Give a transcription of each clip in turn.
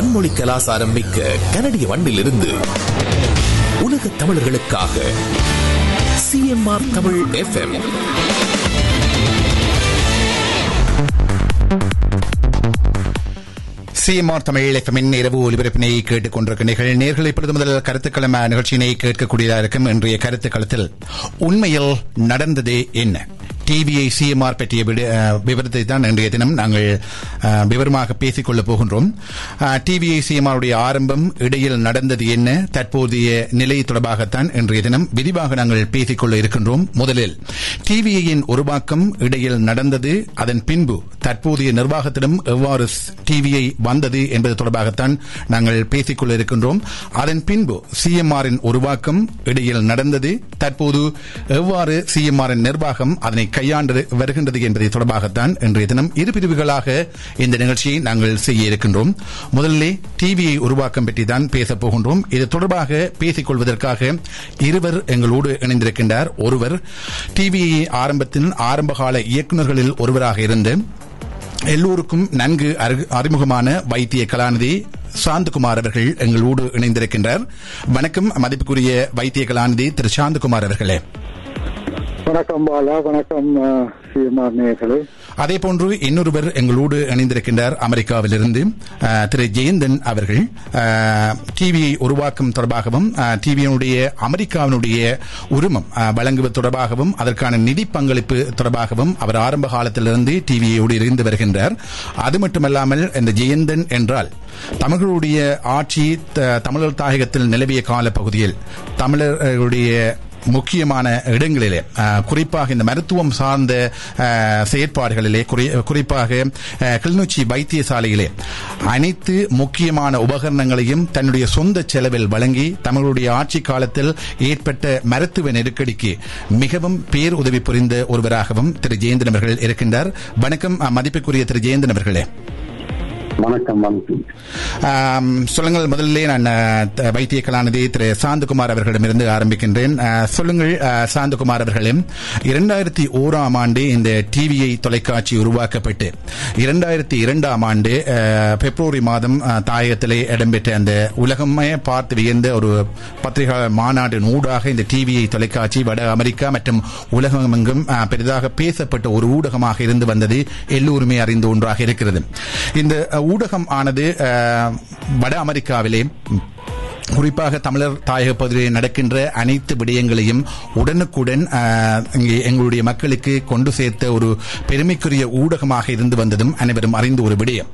பன்மொழி கலாசாரம் மிக்க கனடிய மண்ணிலிருந்து உலக தமிழர்களுக்காக CMR Tamil FM CMR Tamil எஃப்எம்மின் இரவு ஒலிபரப்பினை கேட்டுக் கொண்டிருக்கிறீர்கள் நேர்களை இப்பொழுது முதல் கருத்துக்களம் நிகழ்ச்சியினை கேட்கக்கூடியதாக இருக்கும் இன்றைய கருத்துக்களத்தில் உண்மையில் நடந்ததே என்ன? டிவிஐ சிஎம்ஆர் பற்றிய விவரத்தை தான் இன்றைய தினம் நாங்கள் விவரமாக பேசிக் கொள்ளப் போகின்றோம் டிவிஐ சிஎம்ஆருடைய ஆரம்பம் இடையில் நடந்தது என்ன தற்போதைய நிலை தொடர்பாகத்தான் இன்றைய தினம் விரிவாக நாங்கள் பேசிக் கொள்ள இருக்கின்றோம். முதலில் டிவிஐயின் உருவாக்கம் இடையில் நடந்தது அதன் பின்பு தற்போதைய நிர்வாகத்திடம் எவ்வாறு டிவிஐ வந்தது என்பது தொடர்பாகத்தான் நாங்கள் பேசிக்கொள்ள இருக்கின்றோம். அதன் பின்பு சிஎம்ஆரின் உருவாக்கம் இடையில் நடந்தது தற்போது எவ்வாறு சிஎம்ஆரின் நிர்வாகம் அதனை கையாண்டு வருகின்றது என்பதை தொடர்பாகத்தான் இன்றைய தினம் இரு பிரிவுகளாக இந்த நிகழ்ச்சியை நாங்கள் செய்ய இருக்கின்றோம். முதலிலே டிவியை உருவாக்கம் பற்றி தான் பேசப் போகின்றோம். இது தொடர்பாக பேசிக் கொள்வதற்காக இருவர் எங்களோடு இணைந்திருக்கின்றார். ஒருவர் டிவியை ஆரம்பத்தின் ஆரம்பகால இயக்குநர்களில் ஒருவராக இருந்து எல்லோருக்கும் நன்கு அறி- அறிமுகமான வைத்திய கலாநிதி சாந்தகுமார் அவர்கள் எங்களோடு இணைந்திருக்கின்றார். வணக்கம் மதிப்புக்குரிய வைத்திய கலாநிதி திரு சாந்தகுமார் அவர்களே. வணக்கம் பாலா வணக்கம் நேயர்களே அதே போன்று இன்னொருவர் எங்களோடு இணைந்திருக்கின்றார் அமெரிக்காவிலிருந்து திரு ஜெயந்தன் அவர்கள். டிவியை உருவாக்கம் தொடர்பாகவும் டிவியினுடைய அமெரிக்காவினுடைய உரிமம் வழங்குவது தொடர்பாகவும் அதற்கான நிதி பங்களிப்பு தொடர்பாகவும் அவர் ஆரம்ப காலத்திலிருந்து டிவியோடு இருந்து வருகின்றார். அது மட்டுமல்லாமல் இந்த ஜெயந்தன் என்றால் தமிழருடைய ஆட்சி த- தமிழர் தாயகத்தில் நிலவிய கால பகுதியில் தமிழர்களுடைய முக்கியமான இடங்களிலே. குறிப்பாக இந்த மருத்துவம் சார்ந்த செயற்பாடுகளிலே குறி- குறிப்பாக கிளிநொச்சி வைத்தியசாலையிலே. அனைத்து முக்கியமான உபகரணங்களையும் தன்னுடைய சொந்த செலவில் வழங்கி தமிழுடைய ஆட்சி காலத்தில் ஏற்பட்ட மருத்துவ நெருக்கடிக்கு மிகவும் பேர் உதவி புரிந்த ஒருவராகவும் திரு ஜெயந்தன் அவர்கள் இருக்கின்றார். வணக்கம் மதிப்புக்குரிய திரு ஜெயந்தன் அவர்களே. வணக்கம் வணக்கம். சொல்லுங்கள் முதல்ல நான் வைத்திய கலாநிதி திரு சாந்தகுமார் அவர்களிடமிருந்து ஆரம்பிக்கின்றேன். சொல்லுங்கள் சாந்தகுமார் அவர்களே இரண்டாயிரத்தி ஓராம் ஆண்டு இந்த டிவிஐ தொலைக்காட்சி உருவாக்கப்பட்டு இரண்டாயிரத்தி இரண்டாம் ஆண்டு பிப்ரவரி மாதம் தாயகத்திலே இடம்பெற்ற அந்த உலகமே பார்த்து வியந்த ஒரு பத்திரிகை மாநாட்டின் ஊடாக இந்த டிவிஐ தொலைக்காட்சி வட அமெரிக்கா மற்றும் உலகமெங்கும் அஹ், பெரிதாக பேசப்பட்ட ஒரு ஊடகமாக இருந்து வந்தது எல்லோருமே அறிந்த ஒன்றாக இருக்கிறது. இந்த ஊடகம் ஆனது வட அமெரிக்காவிலே. குறிப்பாக தமிழர் தாயக பகுதியில் நடக்கின்ற அனைத்து விடயங்களையும் உடனுக்குடன் இங்கே எங்களுடைய மக்களுக்கு கொண்டு சேர்த்த ஒரு பெருமைக்குரிய ஊடகமாக இருந்து வந்ததும் அனைவரும் அறிந்த ஒரு விடயம்.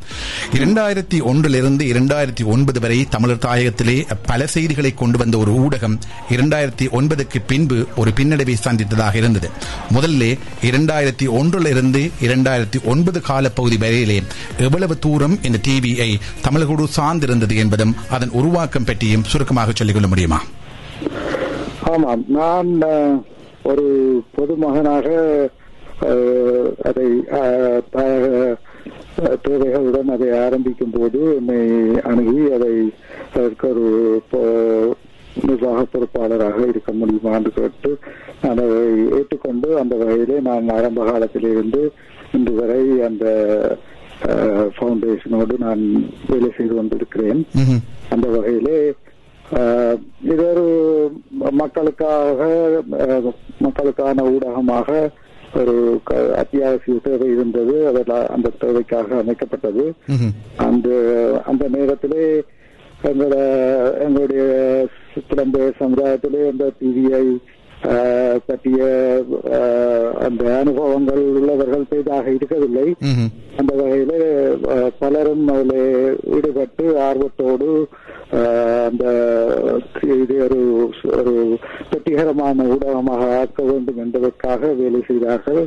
இரண்டாயிரத்தி ஒன்றிலிருந்து இரண்டாயிரத்தி ஒன்பது வரை தமிழர் தாயகத்திலே பல செய்திகளை கொண்டு வந்த ஒரு ஊடகம் இரண்டாயிரத்தி ஒன்பதுக்கு பின்பு ஒரு பின்னடைவை சந்தித்ததாக இருந்தது. முதல்ல இரண்டாயிரத்தி ஒன்றிலிருந்து இரண்டாயிரத்தி ஒன்பது காலப்பகுதி வரையிலே எவ்வளவு தூரம் இந்த டிவிஐ தமிழகோடு சார்ந்திருந்தது என்பதும் அதன் உருவாக்கம் பற்றியும் சுருக்கமாக சொல்லிக் கொள்ள முடியுமா? ஆமாம். நான் ஒரு பொதுமகனாக அதை தேவைகளுடன் அதை ஆரம்பிக்கும் போது என்னை அணுகி அதை ஒரு நிர்வாக பொறுப்பாளராக இருக்க முடியுமா என்று கேட்டு நான் அதை ஏற்றுக்கொண்டு அந்த வகையிலே நான் ஆரம்ப காலத்திலிருந்து இன்று வரை அந்த ஃபவுண்டேஷனோடு நான் வேலை செய்து கொண்டிருக்கிறேன் ம்ஹும். அந்த வகையிலே இது ஒரு மக்களுக்காக மக்களுக்கான ஊடகமாக ஒரு அத்தியாவசிய தேவை இருந்தது அதில் அந்த தேவைக்காக அமைக்கப்பட்டது. அந்த அந்த நேரத்திலே எங்களோட எங்களுடைய புலம்பெயர் சமுதாயத்திலே அந்த டிவிஐ பற்றிய அந்த அனுபவங்கள் உள்ளவர்கள் பெரிதாக இருக்கவில்லை. அந்த வகையில பலரும் அதில் ஈடுபட்டு ஆர்வத்தோடு அந்த இது ஒரு ஒரு வெற்றிகரமான ஊடகமாக ஆக்க வேண்டும் என்பதற்காக வேலை செய்தார்கள்.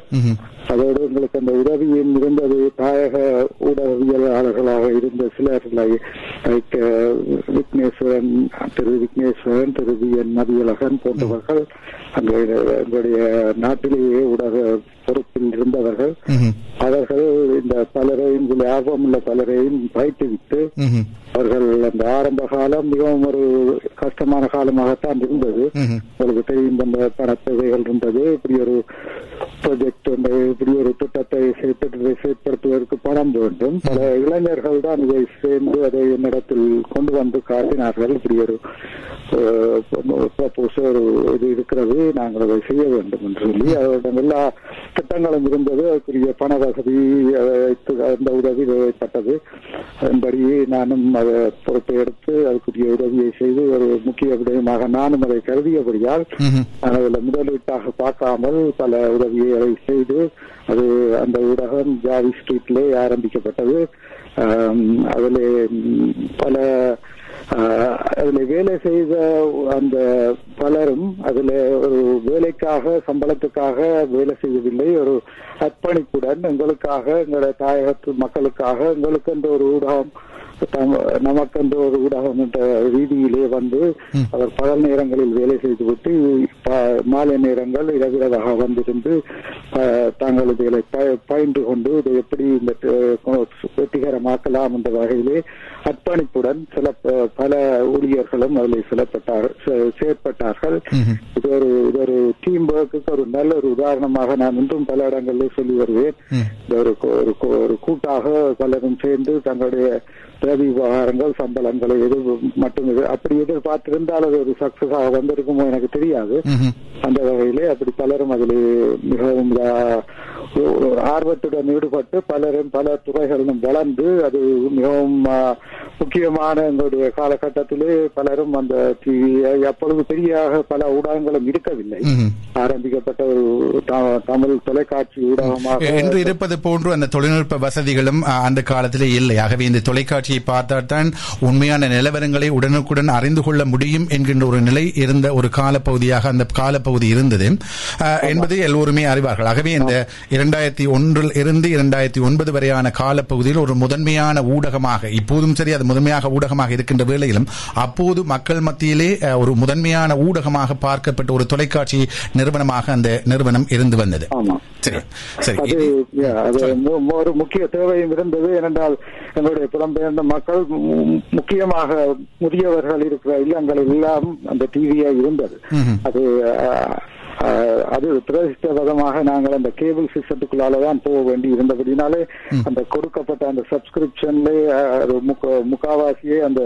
அதோடு எங்களுக்கு அந்த உதவியும் இருந்தது. தாயக ஊடகவியலாளர்களாக இருந்த சிலர் அஹ், விக்னேஸ்வரன் திரு விக்னேஸ்வரன் திரு வி என் மதியழகன் போன்றவர்கள் அங்கே எங்களுடைய நாட்டிலேயே ஊடக பொறுப்பில் இருந்தவர்கள். அவர்கள் இந்த பலரையும் இதில் ஆர்வமுள்ள பலரையும் பயிற்றுவித்து. அவர்கள் அந்த ஆரம்ப காலம் மிகவும் ஒரு கஷ்டமான காலமாகத்தான் இருந்தது. உங்களுக்கு தெரியும் அந்த பணத்தேவைகள் இருந்தது இப்படி ஒரு ப்ராஜெக்ட் இப்படி ஒரு திட்டத்தை திட்டத்தை செயற்படுத்துவதற்கு பணம் வேண்டும் பல இளைஞர்கள் தான் இதை சேர்ந்து அதை என்னிடத்தில் கொண்டு வந்து காட்டினார்கள் இப்படி ஒரு ப்ரப்போஸ் ஒரு இது இருக்கிறது நாங்கள் அதை செய்ய வேண்டும் என்று சொல்லி அவரிடம் எல்லா திட்டங்களும் இருந்தது. அதுக்குரிய பண வசதி அந்த உதவி தேவைப்பட்டது. அதன்படி நானும் அதை பொறுப்பை எடுத்து அதுக்குரிய உதவியை செய்து ஒரு முக்கிய விடயமாக நானும் அதை கருதியபடியால் நான் அதில் முதலீட்டாக பார்க்காமல் பல உதவிகளை செய்து அது அந்த ஊடகம் ஜாவி ஸ்ட்ரீட்லே ஆரம்பிக்கப்பட்டது. அதிலே பல அதில் வேலை செய்த அந்த பலரும் அதில் ஒரு வேலைக்காக சம்பளத்துக்காக வேலை செய்யவில்லை. ஒரு அர்ப்பணிப்புடன் எங்களுக்காக எங்களோட தாயகத்து மக்களுக்காக எங்களுக்கு என்ற ஒரு ஊடகம் நமக்கென்று ஒரு ஊடகம் என்ற ரீதியிலே வந்து அவர் பகல் நேரங்களில் வேலை செய்துவிட்டு மாலை நேரங்கள் இரவிரவாக வந்திருந்து தாங்கள் இதை ப- பயின்று கொண்டு இதை எப்படி இந்த வெற்றிகரமாக்கலாம் என்ற வகையிலே அர்ப்பணிப்புடன் சில பல ஊழியர்களும் அதில் சிலப்பட்டார் சே- செயற்பட்டார்கள். இது ஒரு இது ஒரு டீம் ஒர்க்குக்கு ஒரு நல்ல ஒரு உதாரணமாக நான் இன்றும் பல இடங்களில் சொல்லி வருவேன். ஒரு கூட்டாக பலரும் சேர்ந்து தங்களுடைய பிரதி விவகாரங்கள் சம்பளங்களை எது மட்டும் இது அப்படி எதிர்பார்த்திருந்தால் அது ஒரு சக்சஸாக வந்திருக்குமோ எனக்கு தெரியாது. அந்த வகையிலே அப்படி பலரும் அதில் மிகவும் ஆர்வத்துடன் ஈடுபட்டு பலரும் பல துறைகளிலும் வளர்ந்து அது மிகவும் முக்கியமான எங்களுடைய காலகட்டத்திலே பலரும் அந்த டிவியை அப்பொழுது பெரியாக பல ஊடகங்களும் இருக்கவில்லை. ஆரம்பிக்கப்பட்ட ஒரு தமிழ் தொலைக்காட்சி ஊடகமாக என்று இருப்பது போன்று அந்த தொழில்நுட்ப வசதிகளும் அந்த காலத்திலே இல்லை. ஆகவே இந்த தொலைக்காட்சியை பார்த்தால் தான் உண்மையான நிலவரங்களை உடனுக்குடன் அறிந்து கொள்ள முடியும் என்கின்ற ஒரு நிலை இருந்த ஒரு காலப்பகுதியாக அந்த காலப்பகுதி இருந்தது. என்பதை எல்லோருமே அறிவார்கள். ஆகவே இந்த இரண்டாயிரத்தி ஒன்றில் இருந்து இரண்டாயிரத்தி ஒன்பது வரையான காலப்பகுதியில் ஒரு முதன்மையான ஊடகமாக இப்போதும் சரி அது முதன்மையாக ஊடகமாக இருக்கின்ற வேளையிலும் அப்போது மக்கள் மத்தியிலே ஒரு முதன்மையான ஊடகமாக பார்க்கப்பட்ட ஒரு தொலைக்காட்சி நிறுவனமாக அந்த நிறுவனம் இருந்து வந்தது. சரி சரி. ஒரு முக்கிய தேவையும் இருந்தது. ஏனென்றால் எங்களுடைய புலம்பெயர்ந்த மக்கள் முக்கியமாக முதியவர்கள் இருக்கிற இல்லங்கள் எல்லாம் அந்த டிவியா இருந்தது. அது அது துரதிருஷ்டவதமாக நாங்கள் அந்த கேபிள் சிஸ்டத்துக்குள்ளால தான் போக வேண்டி இருந்தபடினாலே அந்த கொடுக்கப்பட்ட அந்த சப்ஸ்கிரிப்ஷன்ல முக்காவாசியே அந்த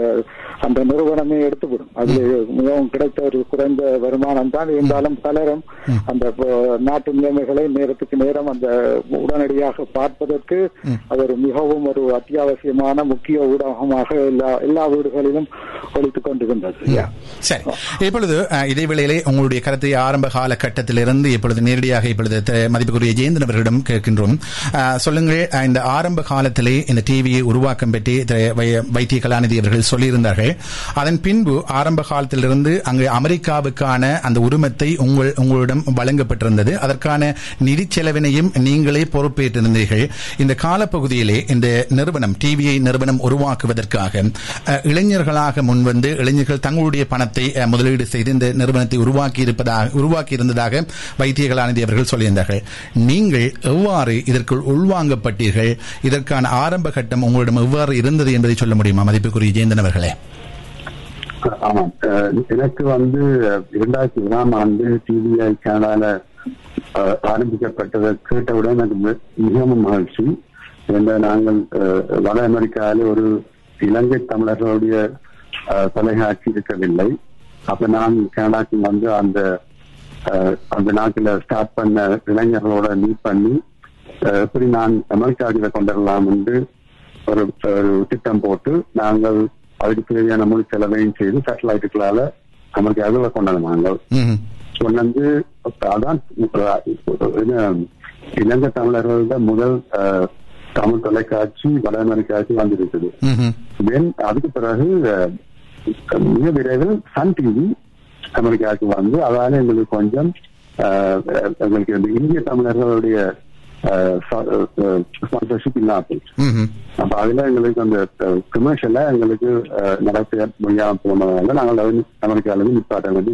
அந்த நிறுவனமே எடுத்துவிடும். அது மிகவும் கிடைத்த ஒரு குறைந்த வருமானம் தான் இருந்தாலும் பலரும் அந்த நாட்டு நிலைமைகளை நேரத்துக்கு நேரம் அந்த உடனடியாக பார்ப்பதற்கு அது ஒரு மிகவும் ஒரு அத்தியாவசியமான முக்கிய ஊடகமாக எல்லா எல்லா வீடுகளிலும் ஒழித்துக் கொண்டிருந்தது. சரி. இப்பொழுது இதே வேளையிலே உங்களுடைய கருத்தை ஆரம்ப கட்டத்திலிருந்து இப்பொழுது நேரடியாக இப்பொழுது மதிப்புக்குரிய ஜெயந்தன் அவர்களிடம் கேட்கின்றோம். சொல்லுங்கள் இந்த ஆரம்ப காலத்திலே இந்த டிவியை உருவாக்கம் பற்றி வைத்திய கலாநிதி அவர்கள் சொல்லியிருந்தார்கள். அதன் பின்பு ஆரம்ப காலத்திலிருந்து அங்கு அமெரிக்காவுக்கான அந்த உரிமத்தை உங்கள் உங்களிடம் வழங்கப்பட்டிருந்தது. அதற்கான நிதி செலவினையும் நீங்களே பொறுப்பேற்றிருந்தீர்கள். இந்த காலப்பகுதியிலே இந்த நிறுவனம் டிவிஐ நிறுவனம் உருவாக்குவதற்காக இளைஞர்களாக முன்வந்து இளைஞர்கள் தங்களுடைய பணத்தை முதலீடு செய்து இந்த நிறுவனத்தை உருவாக்கி இருப்பதாக உருவாக்கி இருந்ததாக வைத்திய கலாநிதி அவர்கள் சொல்லியிருந்தார்கள். நீங்கள் எவ்வாறு இதற்குள் உள்வாங்கப்பட்டீர்கள்? இதற்கான ஆரம்ப கட்டம் உங்களிடம் எவ்வாறு இருந்தது என்பதை சொல்ல முடியுமா மதிப்புக்குரிய ஜெயந்தன் அவர்களே? ஆமாம். எனக்கு வந்து இரண்டாயிரத்தி ஏழாம் ஆண்டு டிவிஐ கனடால ஆரம்பிக்கப்பட்டதை கேட்டவுடன் எனக்கு மிகவும் மகிழ்ச்சி. என்ற நாங்கள் அஹ், வட அமெரிக்காவில ஒரு இலங்கை தமிழர்களுடைய அஹ், தொலைக்காட்சி இருக்கவில்லை. அப்ப நான் கனடாக்கு வந்து அந்த அந்த நாட்டில் ஸ்டார்ட் பண்ண இளைஞர்களோட மீட் பண்ணி எப்படி நான் அமெரிக்காவில கொண்டுவரலாம் என்று ஒரு ஒரு திட்டம் போட்டு நாங்கள் அதுக்கு தேவையான முழு செலவையும் செய்து சேட்டலைட்டுகளால அமெரிக்காவில் கொண்டாங்க நாங்கள். கொண்டு அதான் இலங்கை தமிழர்களோட முதல் தமிழ் தொலைக்காட்சி வட அமெரிக்காவுக்கு வந்திருக்குது. தென் அதுக்கு பிறகு மிக விரைவில் சன் டிவி அமெரிக்காவுக்கு வந்து அதால எங்களுக்கு கொஞ்சம் எங்களுக்கு இந்த இந்திய தமிழர்களுடைய ஸ்பான்சர்ஷிப் இல்லாம போச்சு. அப்ப அதுல எங்களுக்கு அந்த கமர்ஷியலா எங்களுக்கு நடத்த முடியாம போனதால நாங்கள் இருந்து நிப்பாட்ட வேண்டி.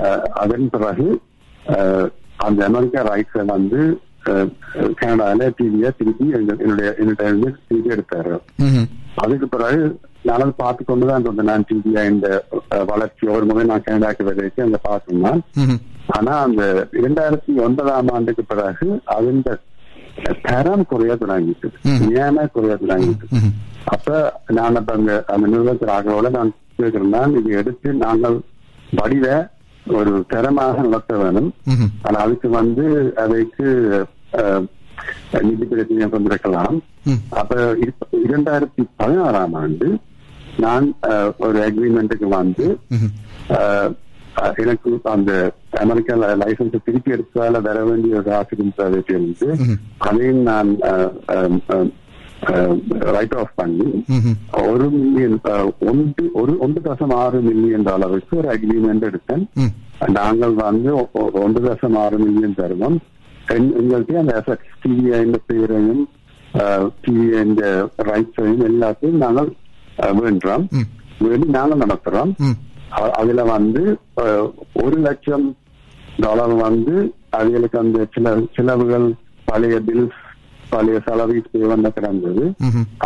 அஹ், அதன் பிறகு அந்த அமெரிக்கா ரைட்ஸை வந்து கனடால டிவியா திருப்பி என்னுடைய என்னுடைய திருப்பி எடுத்தாரு. அதுக்கு பிறகு நான் பார்த்து கொண்டுதான் இருந்தேன் நான் இந்த வளர்ச்சி ஒரு முறை நான் கனடாக்கு வரைக்கும் அங்க பார்த்தேன். ஆனா அந்த இரண்டாயிரத்தி ஒன்பதாம் ஆண்டுக்கு பிறகு அதன் தரம் குறைய தொடங்கிட்டு ஏன குறைய தொடங்கிட்டு. அப்ப நான் அப்ப அங்க அந்த நிறுவனத்தில் ஆகிறோட நான் கேட்கிறேன் இது எடுத்து நாங்கள் வடிவ ஒரு தரமாக நடத்த வேணும். ஆனா அதுக்கு வந்து அதைக்கு நிதி பிரச்சனையை கொண்டிருக்கலாம். அப்ப இரண்டாயிரத்தி பதினாறாம் ஆண்டு நான் ஒரு அக்ரிமெண்ட்டுக்கு வந்து எனக்கு அந்த அமெரிக்கா லைசன்ஸ் திருப்பி எடுத்தால வர வேண்டிய ஒரு ஆசிரியர் இருந்து அதையும் நான் ரைட் ஆஃப் பண்ணி. ஒரு மில்லியன் ஒன்று ஒரு ஒன்று தசம் ஆறு மில்லியன் டாலருக்கு ஒரு அக்ரிமெண்ட் எடுத்தேன். நாங்கள் வந்து ஒன்று தசம் ஆறு மில்லியன் தருவோம் எங்- எங்கள்கிட்ட அந்த எஃபெக்ட் டிவிஐ பேரையும் டிவிஐ ரைட்ஸையும் எல்லாத்தையும் நாங்கள் வேண்டுறோம். வேண்டி நாங்கள் நடத்துறோம் அதுல வந்து ஒரு லட்சம் டாலர் வந்து அதுகளுக்கு அந்த சில செலவுகள் பழைய பில்ஸ் பழைய சலரிஸ் பே பண்ண கிடந்தது.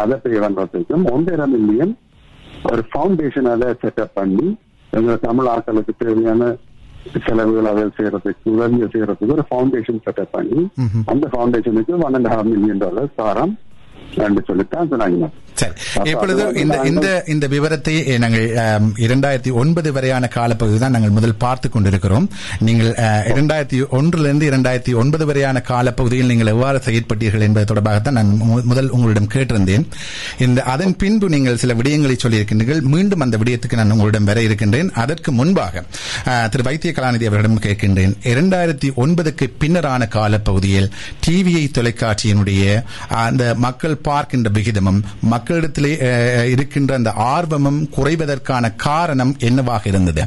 அதை பே பண்றதுக்கும் ஒன்றரை மில்லியன் ஒரு ஃபவுண்டேஷன் அதை செட்டப் பண்ணி எங்க தமிழ் ஆட்களுக்கு தேவையான செலவுகள் அதை செய்யறதுக்கு உதவியை செய்யறதுக்கு ஒரு ஃபவுண்டேஷன் செட்டப் பண்ணி. அந்த ஃபவுண்டேஷனுக்கு one and half million dollar தாரம் இந்த விவரத்தை நாங்கள் இரண்டாயிரத்தி ஒன்பது வரையான காலப்பகுதி தான் நாங்கள் முதல் பார்த்து கொண்டிருக்கிறோம். நீங்கள் இரண்டாயிரத்தி ஒன்றிலிருந்து இரண்டாயிரத்தி ஒன்பது வரையான காலப்பகுதியில் நீங்கள் எவ்வாறு செயற்பட்டீர்கள் என்பது தொடர்பாகத்தான் நான் முதல் உங்களிடம் கேட்டிருந்தேன். இந்த அதன் பின்பு நீங்கள் சில விடயங்களை சொல்லியிருக்கின்றீர்கள். மீண்டும் அந்த விடயத்துக்கு நான் உங்களிடம் வர இருக்கின்றேன். அதற்கு முன்பாக திரு வைத்திய கலாநிதி அவர்களிடம் கேட்கின்றேன். இரண்டாயிரத்தி ஒன்பதுக்கு பின்னரான காலப்பகுதியில் டிவிஐ தொலைக்காட்சியினுடைய அந்த மக்கள் பார்க்கின்ற விகிதமும் மக்களிடத்திலே இருக்கின்ற அந்த ஆர்வமும் குறைவதற்கான காரணம் என்னவாக இருந்தது?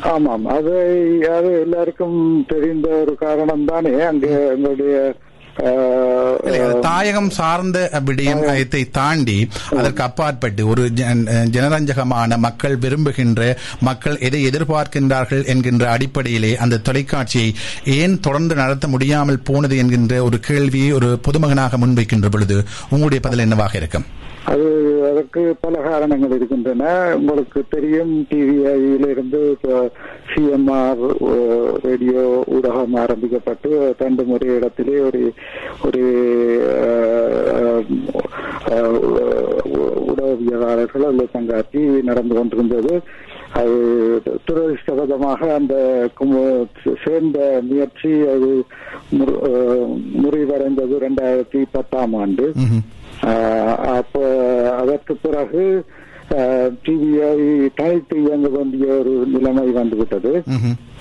ஆமாம். அது அது எல்லாருக்கும் தெரிந்த ஒரு காரணம் தானே. அங்கே எங்களுடைய தாயகம் சார்ந்த விடயத்தை தாண்டி அதற்கு அப்பாற்பட்டு ஒரு ஜன- ஜனரஞ்சகமான மக்கள் விரும்புகின்ற மக்கள் எதை எதிர்பார்க்கின்றார்கள் என்கின்ற அடிப்படையிலே அந்த தொலைக்காட்சியை ஏன் தொடர்ந்து நடத்த முடியாமல் போனது என்கின்ற ஒரு கேள்வியை ஒரு பொதுமகனாக முன்வைக்கின்ற பொழுது உங்களுடைய பதில் என்னவாக இருக்கும்? அது அதற்கு பல காரணங்கள் இருக்கின்றன. உங்களுக்கு தெரியும் டிவிஐயிலிருந்து சிஎம்ஆர் ரேடியோ ஊடகம் ஆரம்பிக்கப்பட்டு தண்டு முறை இடத்திலே ஒரு ஒரு ஊடகவியலாளர்கள் அதில் உடவியலாளர்கள் அல்லது நடந்து கொண்டிருந்தது. அது துரதிருஷ்டவசமாக அந்த சேர்ந்த முயற்சி அது முறிவடைந்தது ரெண்டாயிரத்தி பத்தாம் ஆண்டு. அப்போ அதற்கு பிறகு டிவிஐ தனித்து இயங்க வேண்டிய ஒரு நிலைமை வந்துவிட்டது.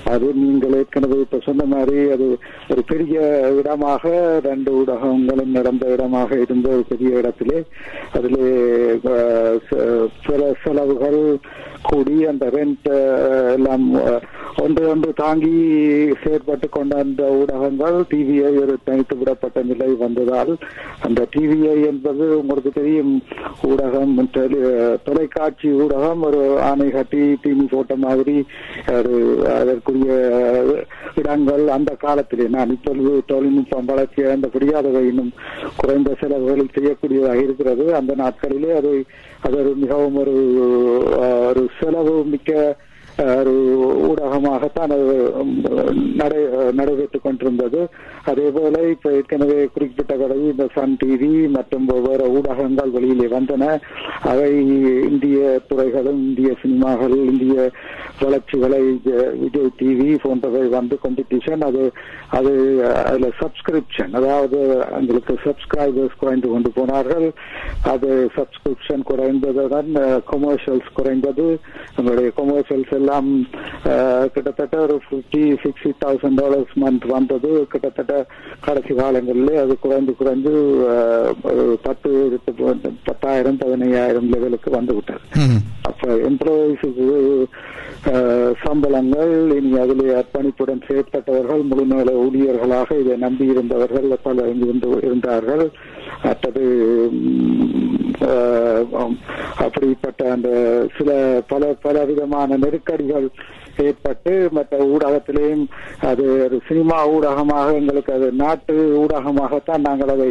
அது நீங்கள் ஏற்கனவே இப்ப சொன்ன மாதிரி அது ஒரு பெரிய இடமாக ரெண்டு ஊடகங்களும் நடந்த இடமாக இருந்த ஒரு பெரிய இடத்திலே அதிலே சில செலவுகள் கூடி அந்த ரெண்ட் எல்லாம் ஒன்று ஒன்று தாங்கி செயற்பட்டு கொண்ட அந்த ஊடகங்கள் டிவிஐ ஒரு தனித்து விடப்பட்ட நிலை வந்ததால் அந்த டிவிஐ என்பது உங்களுக்கு தெரியும் ஊடகம் தொலைக்காட்சி ஊடகம் ஒரு ஆணை கட்டி தீனி போட்ட மாதிரி ஒரு இருக்கக்கூடிய இடங்கள் அந்த காலத்திலே. நான் இப்பொழுது தொழில்நுட்பம் வளர்ச்சி அடைந்தபடி அதை இன்னும் குறைந்த செலவுகளில் செய்யக்கூடியதாக இருக்கிறது. அந்த நாட்களிலே அது அது ஒரு மிகவும் ஒரு ஒரு செலவு மிக்க ஒரு ஊடகமாகத்தான் அது நடை நடைபெற்றுக் கொண்டிருந்தது. அதே போல இப்ப ஏற்கனவே குறிப்பிட்டபடி இந்த சன் டிவி மற்றும் வெவ்வேறு ஊடகங்கள் வெளியிலே வந்தன. அவை இந்திய துறைகளும் இந்திய சினிமாகள் இந்திய வளர்ச்சிகளை விஜய் டிவி போன்றவை வந்து காம்படிஷன் அது அது அதுல சப்ஸ்கிரிப்ஷன் அதாவது எங்களுக்கு சப்ஸ்கிரைபர்ஸ் குறைந்து கொண்டு போனார்கள். அது சப்ஸ்கிரிப்ஷன் குறைந்ததுடன் கொமர்ஷியல்ஸ் குறைந்தது. நம்மளுடைய கொமர்ஷியல்ஸ் எல்லாம் கிட்டத்தட்ட ஒரு fifty sixty thousand dollars month வந்தது. கிட்டத்தட்ட கடைசி காலங்களிலே அது குறைந்து குறைந்து பத்து பத்தாயிரம் பதினையாயிரம் லெவலுக்கு வந்து விட்டது. அப்ப எம்ப்ளாயிஸுக்கு சம்பளங்கள் இனி அதில் அர்ப்பணிப்புடன் செயற்பட்டவர்கள் முழுநேர ஊழியர்களாக இதை நம்பி இருந்தவர்கள் பல இருந்து இருந்தார்கள் ஆம், அப்படிப்பட்ட அந்த சில பல பல விதமான நெருக்கடிகள் ஏற்பட்டு மற்ற ஊடகத்திலேயும் அது ஒரு சினிமா ஊடகமாக எங்களுக்கு அது நாட்டு ஊடகமாகத்தான் நாங்கள் அதை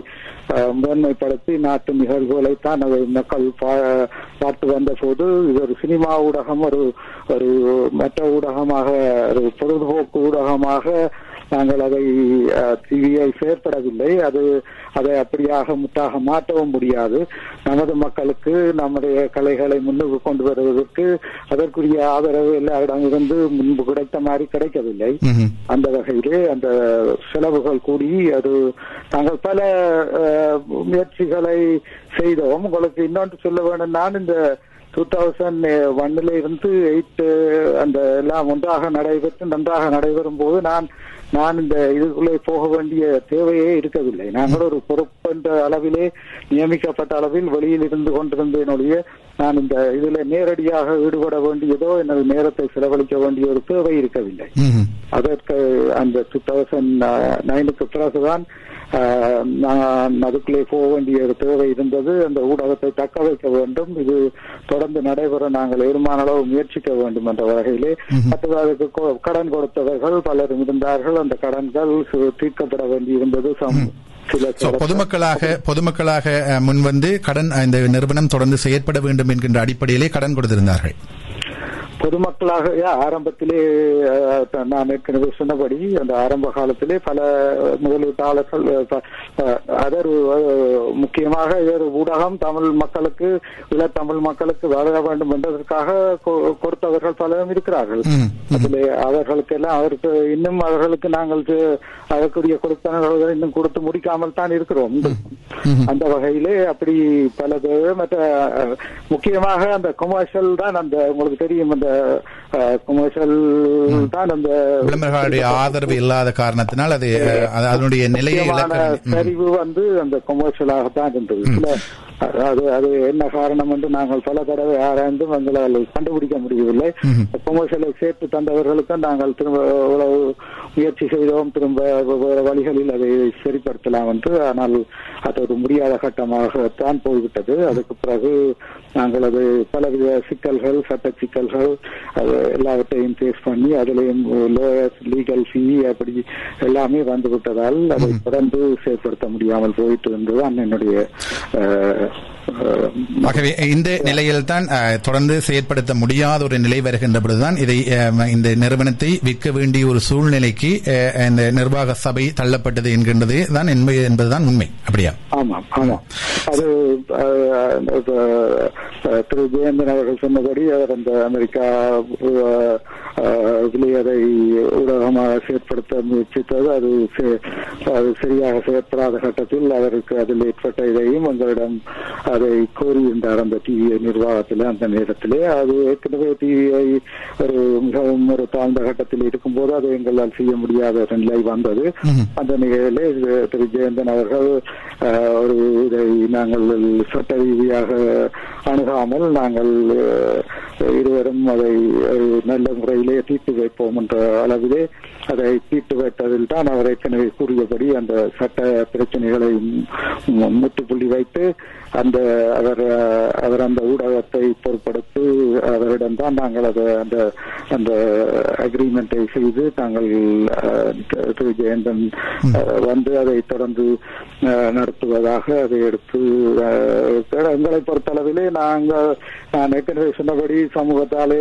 முதன்மைப்படுத்தி நாட்டு நிகழ்வுகளைத்தான் அதை மக்கள் பா- பார்த்து வந்த போது இது ஒரு சினிமா ஊடகம் ஒரு ஒரு மற்ற ஊடகமாக ஒரு பொழுதுபோக்கு ஊடகமாக நாங்கள் அதை டிவியை செயற்படவில்லை. அது அதை அப்படியாக முட்டாக மாற்றவும் முடியாது. நமது மக்களுக்கு நம்முடைய கலைகளை முன்னுக்கு கொண்டு வருவதற்கு அதற்குரிய ஆதரவு எல்லாரிடமிருந்து முன்பு கிடைத்த மாதிரி கிடைக்கவில்லை. அந்த வகையிலே அந்த செலவுகள் கூடி அது நாங்கள் பல முயற்சிகளை செய்தோம். உங்களுக்கு இன்னொன்று சொல்ல வேண்டும் நான் இந்த டூ தௌசண்ட் ஒன்னில இருந்து எயிட் அந்த எல்லாம் ஒன்றாக நடைபெற்று நன்றாக நடைபெறும் போது நான் நான் இந்த இதுக்குள்ளே போக வேண்டிய தேவையே இருக்கவில்லை நாங்கள் ஒரு பொறுப்பென்ற அளவிலே நியமிக்கப்பட்ட அளவில் வெளியில் இருந்து கொண்டிருந்தேனுடைய நான் இந்த இதுல நேரடியாக ஈடுபட வேண்டியதோ எனது நேரத்தை செலவழிக்க வேண்டிய ஒரு தேவை இருக்கவில்லை. அதற்கு அந்த டூ தௌசண்ட் நைனுக்கு பிறகுதான் அதுக்குள்ளே போக வேண்டிய ஒரு தேவை இருந்தது. அந்த ஊடகத்தை தக்க வைக்க வேண்டும். இது தொடர்ந்து நடைபெற நாங்கள் ஏழுமான அளவு முயற்சிக்க வேண்டும் என்ற வகையிலே. மற்றது அதுக்கு கொ- கடன் கொடுத்தவர்கள் பலரும் இருந்தார்கள். அந்த கடன்கள் தீர்க்கப்பட வேண்டியிருந்தது பொதுமக்களாக பொதுமக்களாக முன்வந்து கடன் இந்த நிறுவனம் தொடர்ந்து செயற்பட வேண்டும் என்கின்ற அடிப்படையிலே கடன் கொடுத்திருந்தார்கள். பொதுமக்களாக ஆரம்பத்திலே நான் ஏற்கனவே சொன்னபடி அந்த ஆரம்ப காலத்திலே பல முதலீட்டாளர்கள் அதர் முக்கியமாக இதொரு ஊடகம் தமிழ் மக்களுக்கு இளத்தமிழ் மக்களுக்கு வளர வேண்டும் என்பதற்காக கொடுத்தவர்கள் பலரும் இருக்கிறார்கள். அதிலே அவர்களுக்கெல்லாம் அவருக்கு இன்னும் அவர்களுக்கு நாங்கள் அதற்குரிய கொடுப்பனர்கள் இன்னும் கொடுத்து முடிக்காமல் தான் இருக்கிறோம். அந்த வகையிலே அப்படி பலது மற்ற முக்கியமாக அந்த கொமர்ஷியல் தான் அந்த உங்களுக்கு தெரியும் அந்த கொமர்ஷியல் தான் அந்த விளம்பரங்களுடைய ஆதரவு இல்லாத காரணத்தினால் அது அதனுடைய நிலையை. சரிவு வந்து அந்த கொமர்ஷியலாக தான் இருந்தது. அது அது என்ன காரணம் என்று நாங்கள் பல தடவை ஆராய்ந்தும் எங்களால் கண்டுபிடிக்க முடியவில்லை. கொமர்ஷியலை சேர்த்து தந்தவர்களுக்கும் நாங்கள் திரும்ப முயற்சி செய்தோம் திரும்ப வேறு வழிகளில் அதை சரிப்படுத்தலாம் என்று ஆனால் அது ஒரு முடியாத கட்டமாகத்தான் போய்விட்டது. அதுக்கு பிறகு நாங்கள் அது பலவித சிக்கல்கள் சட்ட சிக்கல்கள் அது எல்லாவற்றையும் ஃபேஸ் பண்ணி அதிலேயும் லோயர்ஸ் லீகல் ஃபீ அப்படி எல்லாமே வந்து விட்டதால் அதை தொடர்ந்து செயற்படுத்த முடியாமல் போயிட்டு இருந்ததுதான் என்னுடைய ஆகவே இந்த நிலையில்தான் தொடர்ந்து செயற்படுத்த முடியாத ஒரு நிலை வருகின்ற பொழுதுதான் இதை அஹ், இந்த நிறுவனத்தை விற்க வேண்டிய ஒரு சூழ்நிலைக்கு அஹ், இந்த நிர்வாக சபை தள்ளப்பட்டது என்கின்றது தான் என்பது என்பதுதான் உண்மை. அப்படியா? ஆமாம் ஆமாம். அது திரு ஜெயந்தன் அவர்கள் சொன்னபடி அவர் அந்த அமெரிக்கா அதை ஊடகமாக செயற்படுத்த முயற்சித்தது. அது அது சரியாக செயற்படாத கட்டத்தில் அவருக்கு அதில் ஏற்பட்ட இதையும் எங்களிடம் அதை கோரியிருந்தார் அந்த டிவிஐ நிர்வாகத்தில் அந்த நேரத்திலே. அது ஏற்கனவே டிவிஐ ஒரு மிகவும் ஒரு தாழ்ந்த கட்டத்தில் இருக்கும்போது அதை எங்களால் செய்ய முடியாத ஒரு நிலை வந்தது. அந்த நிலையிலே திரு ஜெயந்தன் அவர்கள் ஒரு இதை நாங்கள் சட்ட ரீதியாக அணுகாமல் நாங்கள் இருவரும் அதை ஒரு நல்ல முறையிலே தீர்த்து வைப்போம் என்ற அளவிலே அதை தீர்த்து வைத்ததில் தான் அவர் ஏற்கனவே கூறியபடி அந்த சட்ட பிரச்சனைகளை முட்டுப்புள்ளி முற்றுப்புள்ளி வைத்து அந்த அவர் அவர் அந்த ஊடகத்தை பொருட்படுத்தி அவரிடம்தான் நாங்கள் அதை அந்த அந்த அக்ரிமெண்டை செய்து நாங்கள் திரு ஜெயந்தன் வந்து அதை தொடர்ந்து நடத்துவதாக அதை எடுத்து எங்களை பொறுத்தளவிலே நாங்கள் நான் ஏற்கனவே சொன்னபடி சமூகத்தாலே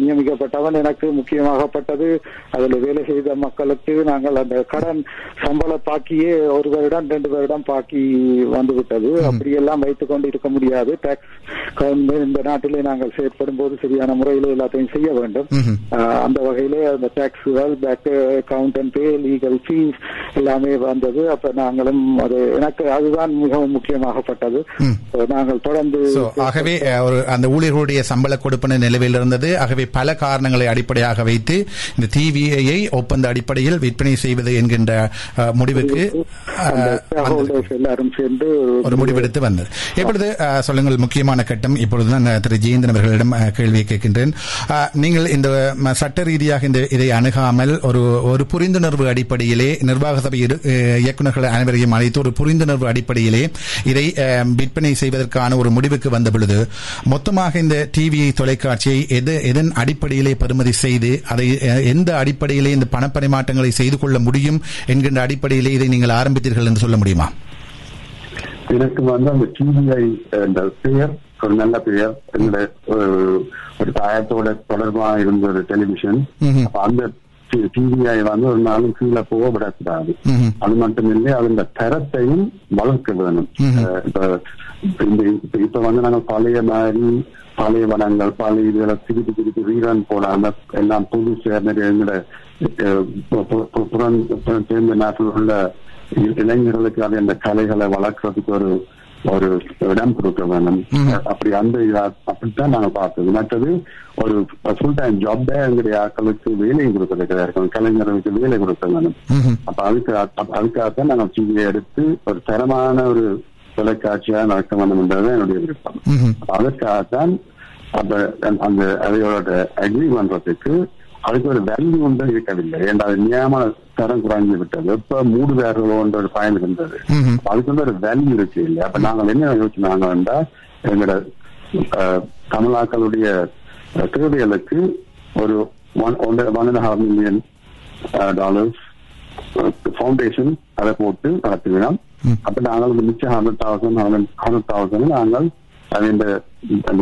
நியமிக்கப்பட்டவன் எனக்கு முக்கியமாகப்பட்டது. அதில் வேலை செய்த மக்களுக்கு நாங்கள் அந்த கடன் சம்பள பாக்கியே ஒரு வருடம் ரெண்டு வருடம் பாக்கி வந்துவிட்டது. அப்படியெல்லாம் வைத்துக் கொண்டு இருக்க முடியாது டாக்ஸ் இந்த நாட்டிலே நாங்கள் செயற்படும் போது சரியான முறையில் எல்லாத்தையும் செய்ய வேண்டும். அந்த வகையிலே அந்த டாக்ஸுகள் back account and pay legal fees எல்லாமே வந்தது. அப்ப நாங்களும் அது எனக்கு அதுதான் மிகவும் முக்கியமாகப்பட்டது. நாங்கள் தொடர்ந்து ஆகவே ஒரு அந்த ஊழியர்களுடைய சம்பள கொடுப்பன நிலவில் இருந்தது. ஆகவே பல காரணங்களை அடிப்படையாக வைத்து இந்த டிவிஐயை ஒப்பந்த அடிப்படையில் விற்பனை செய்வது என்கின்ற முடிவுக்கு எல்லாரும் சேர்ந்து ஒரு முடிவெடுத்து வந்தது. இப்பொழுது சொல்லுங்கள் முக்கியமான கட்டம். இப்பொழுதுதான் நான் திரு ஜெயந்தன் அவர்களிடம் கேள்வியை கேட்கின்றேன். நீங்கள் இந்த சட்ட ரீதியாக இந்த இதை அணுகாமல் ஒரு ஒரு புரிந்துணர்வு அடிப்படையிலே நிர்வாக சபை இயக்குநர்கள் அனைவரையும் அழைத்து ஒரு புரிந்துணர்வு அடிப்படையிலே இதை விற்பனை செய்வதற்கான ஒரு முடிவுக்கு வந்த பொழுது மொத்தமாக இந்த டிவி தொலைக்காட்சியை எது எதன் அடிப்படையிலே பெறுமதி செய்து அதை எந்த அடிப்படையிலே இந்த பணப்பரிமாற்றங்களை செய்து கொள்ள முடியும் என்கின்ற அடிப்படையிலே இதை நீங்கள் ஆரம்பித்தீர்கள் என்று சொல்ல முடியுமா? எனக்கு வந்து அந்த டிவிஐ அந்த பெயர் ஒரு நல்ல பெயர் என்னோட ஒரு- தாயத்தோட தொடர்பா இருந்த ஒரு டெலிவிஷன் அந்த டிவிஐ வந்து ஒரு நாளும் கீழே போக விடக்கூடாது. அது மட்டும் இல்லை அதன் தரத்தையும் வளர்க்க வேணும். இப்ப இப்ப- வந்து நாங்க பழைய மாதிரி பழைய வளங்கள் பழைய இதுல திருப்பி திருப்பி ரீரன் போடாம எல்லாம் புது சேர்ந்த எங்களோட புறம் சேர்ந்த நாட்டில் உள்ள இளைஞர்களுக்கு அது அந்த கலைகளை வளர்க்கறதுக்கு ஒரு ஒரு இடம் கொடுக்க வேணும். அப்படி அந்த அப்படித்தான் நாங்க பார்த்தது. மற்றது ஒரு ஃபுல் டைம் ஜாப் எங்களுடைய ஆட்களுக்கு வேலையும் கொடுக்கறதுக்கு இருக்கணும் கலைஞர்களுக்கு வேலை கொடுக்க வேணும். அப்ப அதுக்கு அதுக்காகத்தான் நாங்க டிவியை எடுத்து ஒரு தரமான ஒரு தொலைக்காட்சியா நடக்க வேண்டும் என்றது என்னுடைய விருப்பம். அதற்காகத்தான் அந்த அதையோட அக்ரி பண்றதுக்கு அதுக்கு ஒரு வேல்யூ ஒன்றும் இருக்கவில்லை ஏன்னா அது நியமன தரம் குறைஞ்சு விட்டது எப்ப மூடு வேர்களோன்ற ஒரு பயன் இருந்தது ம்ஹும். அப்ப அதுக்கு வந்து ஒரு வேல்யூ இருக்கு இல்லையா அப்ப நாங்கள் என்ன யோசிச்சாங்க என்றா எங்களோட அஹ், தமிழாக்களுடைய அஹ், தேவைகளுக்கு ஒரு one one and half million dollars foundation அதை போட்டு நடத்துகிறோம் அப்ப நாங்கள் இந்த மிச்சம் ஹண்ட்ரட் தௌசண்ட் ஹண்ட்ரட் தௌசண்ட் நாங்கள் അതിന്റെ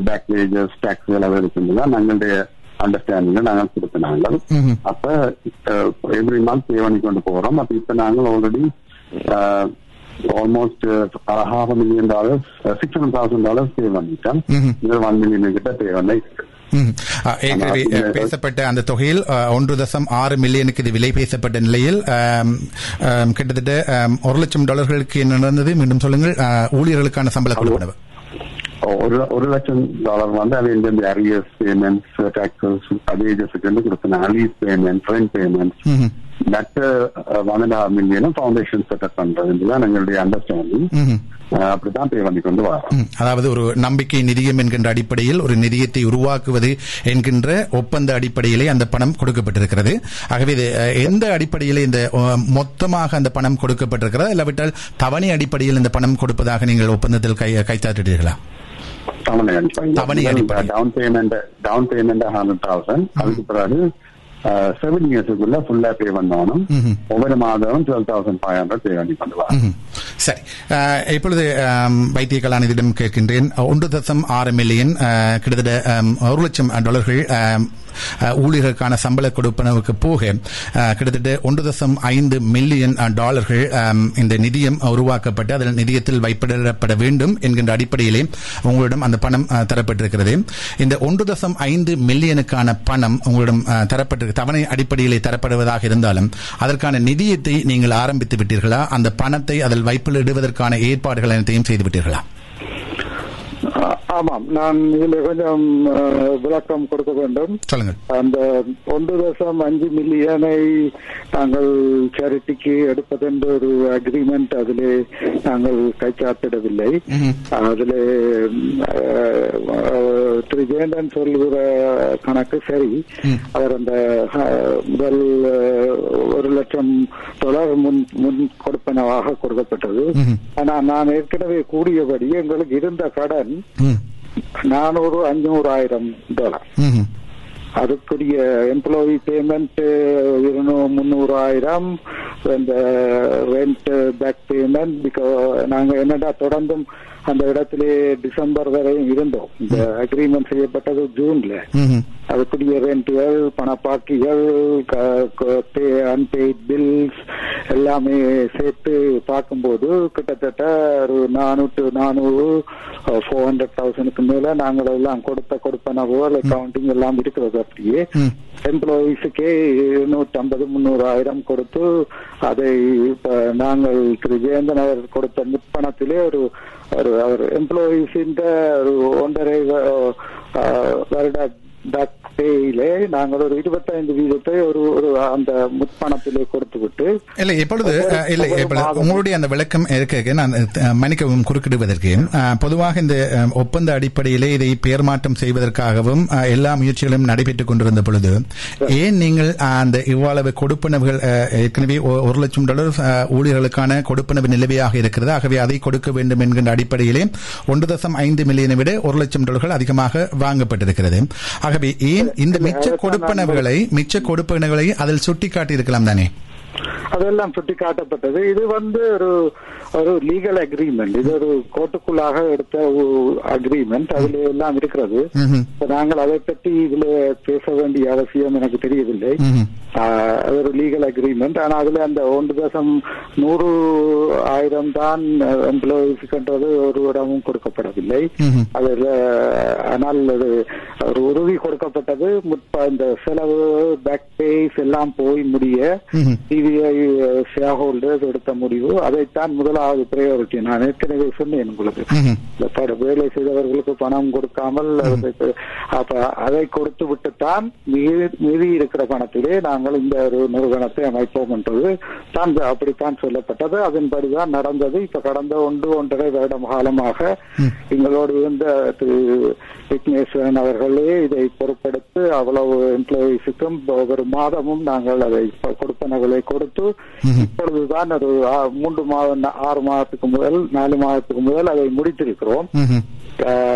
ബാക്ക് പേജസ് ടാക്സ് எல்லாம் இருக்குங்களா நாங்களுடைய அண்டர்ஸ்டாண்டிங்ல நாங்கள். கொடுத்தனாங்க. அப்ப எவ்ரி மந்த் பே பண்ணி கொண்டு போறோம். அப்ப இப்ப நாங்கள் already almost half million dollars six hundred thousand dollars pay பண்ணிட்டோம். ஒன் மில்லியன் கிட்ட பே பண்ணி. ஏற்கனவே பேசப்பட்ட அந்த தொகையில் ஒன்று தசம் ஆறு மில்லியனுக்கு இது விலை பேசப்பட்ட நிலையில் கிட்டத்தட்ட ஒரு லட்சம் டாலர்களுக்கு என்ன நடந்தது? மீண்டும் சொல்லுங்கள். ஊழியர்களுக்கான சம்பள கொடுப்பனவு ஒரு ஒரு லட்சம் டாலர் வந்து அது இந்த அரியர்ஸ் பேமெண்ட்ஸ் டாக்ஸஸ் வேஜஸுக்கு வந்து கொடுத்தனாங்க லீஸ் பேமெண்ட் ரெண்ட் பேமெண்ட் ம்ஹும். மற்ற ஒன் அண்ட் ஹாஃப் மில்லியனும் ஃபவுண்டேஷன் செட்டப் பண்றதுதான் எங்களுடைய அண்டர்ஸ்டாண்டிங் ம்ஹும். அப்படித்தான் பே பண்ணி கொண்டு வரோம். ம். அதாவது ஒரு நம்பிக்கை நிதியம் என்கின்ற அடிப்படையில் ஒரு நிதியத்தை உருவாக்குவது என்கின்ற ஒப்பந்த அடிப்படையிலே அந்த பணம் கொடுக்கப்பட்டிருக்கிறது. ஆகவே இது எந்த அடிப்படையில் இந்த மொத்தமாக அந்த பணம் கொடுக்கப்பட்டிருக்கிறதா? இல்லாவிட்டால் தவணை அடிப்படையில் இந்த பணம் கொடுப்பதாக நீங்கள் ஒப்பந்தத்தில் கை கைத்தாட்டுகிறீர்களா தவணை அடிப்படை. Down payment down payment hundred thousand அதுக்கு பிறகு செவன் இயர்ஸுக்குள்ள ஃபுல்லா பே பண்ணணும். ஒவ்வொரு மாதமும் twelve thousand five hundred pay பண்ணி ம்ஹும். சரி. இப்பொழுது வைத்திய கலாநிதியிடம் கேட்கின்றேன். ஒன்று தசம் ஆறு மில்லியன் கிட்டத்தட்ட ஒரு லட்சம் டாலர்கள் ஊழியர்களுக்கான சம்பள கொடுப்பனவுக்கு போக கிட்டத்தட்ட ஒன்று தசம் ஐந்து மில்லியன் டாலர்கள் இந்த நிதியம் உருவாக்கப்பட்டு அதில் நிதியத்தில் வைப்பிடப்பட வேண்டும் என்கின்ற அடிப்படையிலே உங்களிடம் அந்த பணம் தரப்பட்டிருக்கிறது. இந்த ஒன்று தசம் ஐந்து மில்லியனுக்கான பணம் உங்களிடம் அஹ், தரப்பட்டிருக்கு தவணை அடிப்படையிலே தரப்படுவதாக இருந்தாலும் அதற்கான நிதியத்தை நீங்கள் ஆரம்பித்து விட்டீர்களா? அந்த பணத்தை அதில் வைப்பிலிடுவதற்கான ஏற்பாடுகள் அனைத்தையும் செய்துவிட்டீர்களா ஆமாம் நான் இதில் கொஞ்சம் விளக்கம் கொடுக்க வேண்டும் அந்த ஒன்று தசம் அஞ்சு மில்லியனை நாங்கள் சேரிட்டிக்கு எடுப்பதென்று ஒரு அக்ரிமெண்ட் அதிலே நாங்கள் கைச்சாத்திடவில்லை. அதில் திரு ஜெயந்தன் சொல்லுகிற கணக்கு சரி அவர் அந்த முதல் ஒரு லட்சம் டாலர் முன் முன் கொடுப்பனவாக கொடுக்கப்பட்டது ம்ஹும். ஆனா நான் ஏற்கனவே கூறியபடி எங்களுக்கு இருந்த கடன். நானூறு அஞ்சூறு ஆயிரம் டாலர். அதுக்குரிய எம்ப்ளாயி பேமெண்ட் முந்நூறு ஆயிரம் இந்த ரெண்ட் பேக் பேமெண்ட் பிகாஸ் நாங்க என்னடா தொடர்ந்தும் அந்த இடத்திலே டிசம்பர் வரையும் இருந்தோம். இந்த அக்ரிமெண்ட் செய்யப்பட்டது ஜூன்ல. அதுக்குரிய ரெண்டுகள் பணப்பாக்கிகள் அன்பெய்ட் பில்ஸ் எல்லாமே சேர்த்து பார்க்கும்போது கிட்டத்தட்ட ஒரு நானூற்று நானூறு ஃபோர் ஹண்ட்ரட் தௌசண்ட்க்கு மேல நாங்கள் எல்லாம் கொடுத்த கொடுப்பனவுகள் அக்கவுண்டிங் எல்லாம் இருக்கிறது அப்படியே. எம்ப்ளாயீஸுக்கே இருநூற்றி ஐம்பது முந்நூறு ஆயிரம் கொடுத்து அதை இப்ப நாங்கள் திரு ஜெயந்தன் அவர் கொடுத்த முற்பணத்திலே ஒரு ஒரு அவர் எம்ப்ளாயீஸின் ஒரு ஒன்றரை வருட பேயிலே நாங்கள் ஒரு இருபத்தைந்து வீதத்தை ஒரு ஒரு அந்த முற்பணத்திலே கொடுத்து விட்டு இல்லை இப்பொழுது இல்லை உங்களுடைய அந்த விளக்கம் இருக்க நான் மன்னிக்கவும் குறுக்கிடுவதற்கு. பொதுவாக இந்த ஒப்பந்த அடிப்படையிலே இதை பெயர் மாற்றம் செய்வதற்காகவும் எல்லா முயற்சிகளும் நடைபெற்றுக் கொண்டிருந்த பொழுது ஏன் நீங்கள் அந்த இவ்வளவு கொடுப்பனவுகள் ஏற்கனவே ஒரு லட்சம் டாலர் ஊழியர்களுக்கான கொடுப்பனவு நிலுவையாக இருக்கிறது. ஆகவே அதை கொடுக்க வேண்டும் என்கின்ற அடிப்படையிலே ஒன்று தசம் ஐந்து மில்லியனை விட ஒரு லட்சம் டாலர்கள் அதிகமாக வாங்கப்பட்டிருக்கிறது. ஆகவே ஏன் இந்த மிச்ச கொடுப்பனவுகளை மிச்ச கொடுப்பனவுகளை அதில் சுட்டிக்காட்டி இருக்கலாம் தானே? அதெல்லாம் சுட்டி காட்டப்பட்டது இது வந்து ஒரு ஒரு லீகல் அக்ரிமெண்ட் இது ஒரு கோர்ட்டுக்குள்ளாக எடுத்த அக்ரிமெண்ட் அதுல எல்லாம் இருக்கிறது. நாங்கள் அதை பற்றி இதுல பேச வேண்டிய அவசியம் எனக்கு தெரியவில்லை. அது ஒரு லீகல் அக்ரிமெண்ட் ஆனா அதுல அந்த ஒன்று தசம் நூறு ஆயிரம் தான் எம்ப்ளாயிஸ்ன்றது ஒரு இடமும் கொடுக்கப்படவில்லை. அதுல ஆனால் அது ஒரு உறுதி கொடுக்கப்பட்டது. இந்த செலவு பேக் பேஸ் எல்லாம் போய் முடிய டிவிஐ ஷேர் ஹோல்டர்ஸ் எடுத்த முடிவு. அதைத்தான் முதலாவது பிரையாரிட்டி நான் ஏற்கனவே சொன்னேன் உங்களுக்கு. வேலை செய்தவர்களுக்கு பணம் கொடுக்காமல் அதை- கொடுத்து விட்டுத்தான் மீதி இருக்கிற பணத்திலே நாங்கள் இந்த ஒரு நிறுவனத்தை அமைப்போம் என்றது தான் அப்படித்தான் சொல்லப்பட்டது. அதன்படிதான் நடந்தது. இப்ப கடந்த ஒன்று ஒன்றரை வருடம் காலமாக எங்களோடு இருந்த திரு விக்னேஸ்வரன் அவர்களே இதை பொறுப்பெடுத்து அவ்வளவு எம்ப்ளாயிஸுக்கும் ஒவ்வொரு மாதமும் நாங்கள் அதை கொடுப்பனவுகளை கொடுத்து இப்பொழுதுதான் ஆ- மூன்று மாதம் ஆறு மாதத்துக்கு முதல் நாலு மாதத்துக்கு முதல் அதை முடித்திருக்கிறோம்.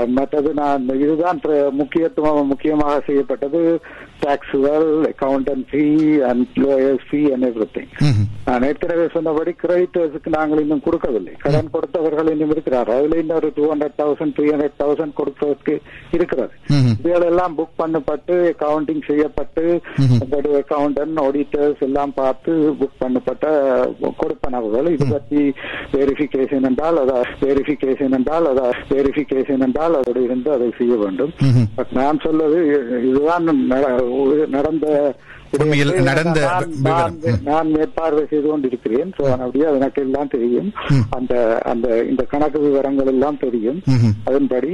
மற்றது நான் இதுதான் முக்கியத்துவம் முக்கியமாக செய்யப்பட்டது டாக்ஸுகள் accountant fee and lawyers fee and every ம்ஹும். நான் ஏற்கனவே சொன்னபடி கிரெடிட்டர்ஸுக்கு நாங்கள் இன்னும் கொடுக்கவில்லை. கடன் கொடுத்தவர்கள் இன்னும் இருக்கிறார் அதுல இன்னும் ஒரு two hundred thousand three hundred thousand கொடுப்பதற்கு இருக்கிறது. ம்ஹும். இதுகளெல்லாம் புக் பண்ணப்பட்டு அக்கவுண்டிங் செய்யப்பட்டு அக்கவுண்டன்ட் ஆடிட்டர்ஸ் எல்லாம் பார்த்து புக் பண்ணப்பட்ட கொடுப்பனவுகள் இது பற்றி வெரிஃபிகேஷன் என்றால் அதை வெரிஃபிகேஷன் என்றால் அதை வெரிஃபிகேஷன் என்றால் அதோடு இருந்து அதை செய்ய வேண்டும். நான் சொல்வது இதுதான் நட- நடந்த உண்மையில் நடந்த நான்- மேற்பார்வை செய்து கொண்டிருக்கிறேன். எனக்கு எல்லாம் தெரியும். அந்த அந்த இந்த கணக்கு விவரங்கள் எல்லாம் தெரியும். அதன்படி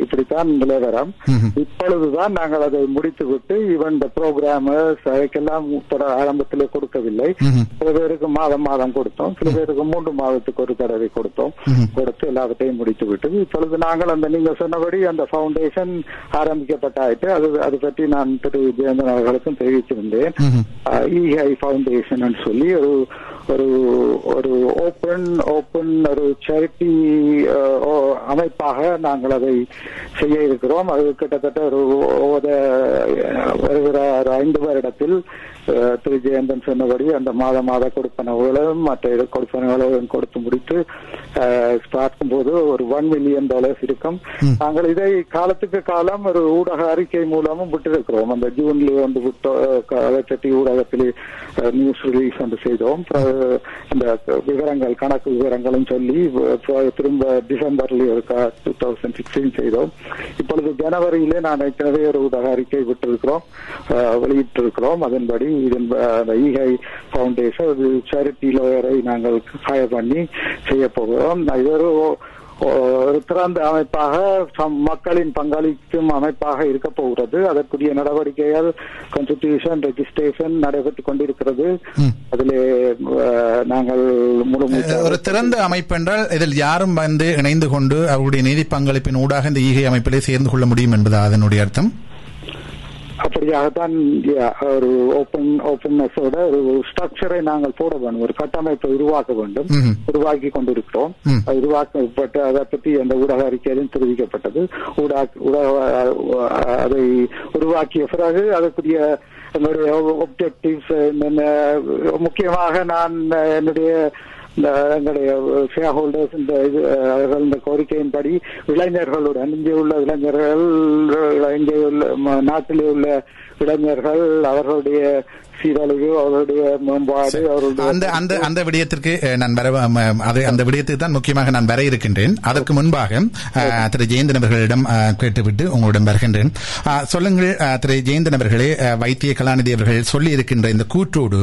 இப்படித்தான் நிலவரம். இப்பொழுதுதான் நாங்கள் அதை முடித்து விட்டு இவன் இந்த ப்ரோக்ராமர்ஸ் அதுக்கெல்லாம் ஆரம்பத்திலே கொடுக்கவில்லை. சில பேருக்கு மாதம் மாதம் கொடுத்தோம். சில பேருக்கு மூன்று மாதத்துக்கு ஒரு தடவை கொடுத்தோம். கொடுத்து எல்லாவற்றையும் முடித்து விட்டு இப்பொழுது நாங்கள் அந்த நீங்க சொன்னபடி அந்த ஃபவுண்டேஷன் ஆரம்பிக்கப்பட்டாயிட்டு அது அது பற்றி நான் திரு ஜெயந்தன் அவர்களுக்கும் தெரிவித்திருந்தேன். இஹை ஃபவுண்டேஷன் சொல்லி ஒரு ஒரு ஒரு ஓப்பன் ஓப்பன் ஒரு சேரிட்டி அமைப்பாக நாங்கள் அதை செய்ய இருக்கிறோம். அது கிட்டத்தட்ட ஒரு வருகிற ஒரு ஐந்து வருடத்தில் திரு ஜெயந்தன் சொன்னபடி அந்த மாத மாத கொடுப்பனவுகளும் மற்ற இட கொடுப்பனவுகளையும் கொடுத்து முடித்து பார்க்கும்போது ஒரு ஒன் மில்லியன் டாலர்ஸ் இருக்கும். நாங்கள் இதை காலத்துக்கு காலம் ஒரு ஊடக அறிக்கை மூலமும் விட்டிருக்கிறோம். அந்த ஜூன்ல வந்து விட்டோ க- அதை பற்றி ஊடகத்தில் நியூஸ் ரிலீஸ் வந்து செய்தோம். அந்த விவரங்கள் கணக்கு விவரங்களும் சொல்லி திரும்ப டிசம்பர்ல ஒரு டூ தௌசண்ட் சிக்ஸ்டீன் செய்தோம். இப்பொழுது ஜனவரியிலே நான் ஏற்கனவே ஒரு ஊடக அறிக்கை விட்டிருக்கிறோம். வெளியிட்டிருக்கிறோம். அதன்படி இதன் ஈகை ஃபவுண்டேஷன் ஒரு சேரிட்டி லோயரை நாங்கள் ஹயர் பண்ணி செய்ய போகிறோம். இது ஒரு திறந்த அமைப்பாக மக்களின் பங்களிக்கும் அமைப்பாக இருக்க போகிறது. அதற்குரிய நடவடிக்கைகள் கான்ஸ்டிடியூஷன் ரெஜிஸ்ட்ரேஷன் நடைபெற்றுக் கொண்டிருக்கிறது. அதிலே நாங்கள் முழு ஒரு திறந்த அமைப்பு என்றால் இதில் யாரும் வந்து இணைந்து கொண்டு அவருடைய நிதி பங்களிப்பின் ஊடாக இந்த ஈகை அமைப்பிலே சேர்ந்து கொள்ள முடியும் என்பதா அதனுடைய அர்த்தம்? அப்படியாகத்தான் yeah, ஒரு ஓப்பன் ஓப்பன்னஸோட ஒரு ஸ்ட்ரக்சரை நாங்கள் போட வேண்டும். ஒரு கட்டமைப்பை உருவாக்க வேண்டும். உருவாக்கி கொண்டிருக்கிறோம். உருவாக்கப்பட்ட அதை பற்றி அந்த ஊடக அறிக்கையிலும் தெரிவிக்கப்பட்டது. ஊடக ஊடக அதை உருவாக்கிய பிறகு அதற்குரிய என்னுடைய ஒப்ஜெக்டிவ்ஸ் என்னென்ன முக்கியமாக நான் என்னுடைய இந்த எங்களுடைய ஷேர் ஹோல்டர்ஸ் இந்த இது அவர்கள் இந்த கோரிக்கையின்படி இளைஞர்களுடன் இங்கே உள்ள இளைஞர்கள் இங்கே உள்ள நாட்டிலே உள்ள இளைஞர்கள் அவர்களுடைய சீரழிவு அவர்களுடைய மேம்பாடு அவர்களுடைய அந்த அந்த அந்த விடயத்திற்கு நான் வர அது அந்த விடயத்துக்கு தான் முக்கியமாக நான் வர இருக்கின்றேன். அதற்கு முன்பாக திரு ஜெயந்தன் அவர்களிடம் கேட்டுவிட்டு உங்களிடம் வருகின்றேன். சொல்லுங்கள் திரு ஜெயந்தன் அவர்களே வைத்திய கலாநிதி அவர்கள் சொல்லி இருக்கின்ற இந்த கூற்றோடு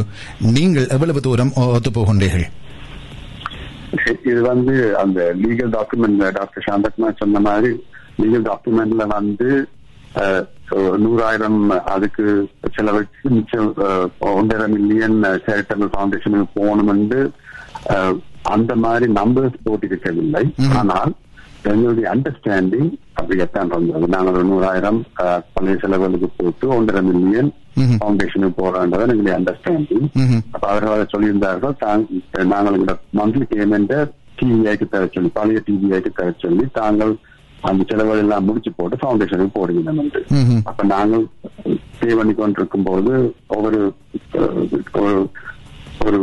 நீங்கள் எவ்வளவு தூரம் ஒத்து போகின்றீர்கள் இது வந்து அந்த லீகல் டாக்குமெண்ட் டாக்டர் சாந்தகுமார் சொன்ன மாதிரி லீகல் டாக்குமெண்ட்ல வந்து நூறாயிரம் அதுக்கு செலவழிச்சு மிச்சம் ஒன்றரை மில்லியன் சேரிட்டபிள் ஃபவுண்டேஷனுக்கு போகணும் என்று அஹ், அந்த மாதிரி நம்பர்ஸ் போட்டிருக்கவில்லை. ஆனால் எங்களுடைய அண்டர்ஸ்டாண்டிங் அப்படியேத்தான் இருந்தது நாங்கள் ஒரு நூறாயிரம் பழைய செலவுகளுக்கு போட்டு ஒன்றரை மில்லியன் ஃபவுண்டேஷனுக்கு போறோன்றதை எங்களுடைய அண்டர்ஸ்டாண்டிங் அப்ப அவர்கள் அதை சொல்லியிருந்தார்கள் நாங்கள் இந்த மந்த்லி பேமெண்ட்டை டிவிஐக்கு தர சொல்லி பழைய டிவிஐக்கு தர சொல்லி தாங்கள் அந்த செலவுகள் எல்லாம் முடிச்சு போட்டு ஃபவுண்டேஷனுக்கு என்று அப்ப நாங்கள் பே பண்ணி கொண்டிருக்கும் போது ஒவ்வொரு ஒரு- ஒரு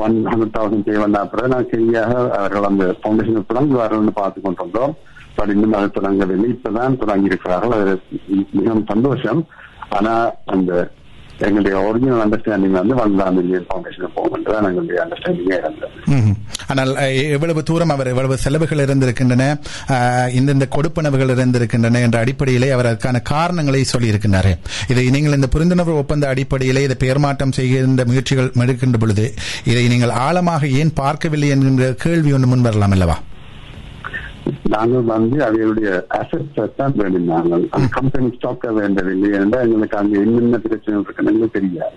ஒன் ஹண்ட்ரட் தௌசண்ட் பே வந்த அப்புறம் நான் சரியாக அவர்கள் அந்த ஃபவுண்டேஷன் தொடங்குவார்கள் பார்த்து கொண்டிருந்தோம் பட் இன்னும் அது தொடங்கவில்லை இப்பதான் தொடங்கி இருக்கிறார்கள் அது மிகவும் சந்தோஷம் ஆனா அந்த எங்களுடைய ஒரிஜினல் அண்டர்ஸ்டாண்டிங் வந்து வந்தாம் இந்தியன் ஃபவுண்டேஷன் போகும்ன்றதான் எங்களுடைய அண்டர்ஸ்டாண்டிங்கே இருந்தது ஆனால் எவ்வளவு தூரம் அவர் எவ்வளவு செலவுகள் இருந்திருக்கின்றன இந்தந்த கொடுப்பனவுகள் இருந்திருக்கின்றன என்ற அடிப்படையிலே அவர் அதற்கான காரணங்களை சொல்லியிருக்கின்றார் இதை நீங்கள் இந்த புரிந்துணர்வு ஒப்பந்த அடிப்படையிலே இதை பெயர்மாற்றம் செய்கின்ற முயற்சிகள் எடுக்கின்ற பொழுது இதை நீங்கள் ஆழமாக ஏன் பார்க்கவில்லை என்கின்ற கேள்வி ஒன்று முன் வரலாம் அல்லவா நாங்கள் வந்து அவைகளுடைய அசெட்ஸை தான் வேண்டினாங்க அந்த கம்பெனி ஸ்டாக்க வேண்டவில்லை என்றால் எங்களுக்கு அங்க என்னென்ன பிரச்சனை இருக்குன்னு தெரியாது.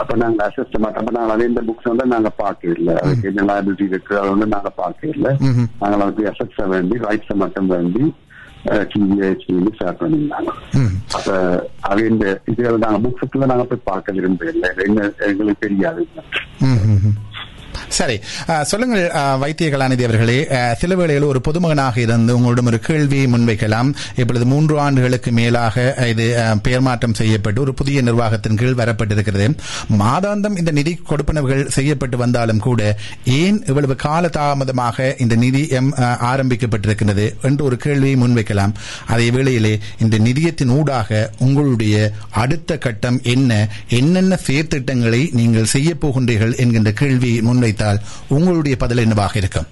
அப்ப நாங்க அசஸ்ட் மட்டும். அப்ப நாங்க அதே இந்த புக்ஸ் வந்து நாங்க பார்க்க இல்லை அதுக்கு என்ன லைபிலிட்டி இருக்கு அதை வந்து நாங்க பார்க்க இல்லை ம்ஹும். நாங்கள் அதுக்கு அசெட்ஸை வேண்டி ரைட்ஸை மட்டும் வேண்டி டிவிஹெச்டி ஸ்டார்ட் பண்ணியிருந்தாங்க. அப்ப இந்த இதுகளை நாங்க புக்ஸுக்குள்ள நாங்க போய் பார்க்க விரும்பவில்லை. என்ன எங்களுக்கு தெரியாது. சரி சொல்லுங்கள் வைத்திய கலாநிதி அவர்களே சில வேளையில் ஒரு பொதுமகனாக இருந்து உங்களிடம் ஒரு கேள்வியை முன்வைக்கலாம். இப்பொழுது மூன்று ஆண்டுகளுக்கு மேலாக இது பெயர் மாற்றம் செய்யப்பட்டு ஒரு புதிய நிர்வாகத்தின் கீழ் வரப்பட்டிருக்கிறது. மாதாந்தம் இந்த நிதி கொடுப்பனவுகள் செய்யப்பட்டு வந்தாலும் கூட ஏன் இவ்வளவு கால தாமதமாக இந்த நிதி எம், ஆரம்பிக்கப்பட்டிருக்கிறது என்று ஒரு கேள்வியை முன்வைக்கலாம். அதே வேளையிலே இந்த நிதியத்தின் ஊடாக உங்களுடைய அடுத்த கட்டம் என்ன என்னென்ன செயற்திட்டங்களை நீங்கள் செய்ய போகின்றீர்கள் என்கின்ற கேள்வியை முன்வைத்தால் உங்களுடைய பதில் என்னவாக இருக்கும்?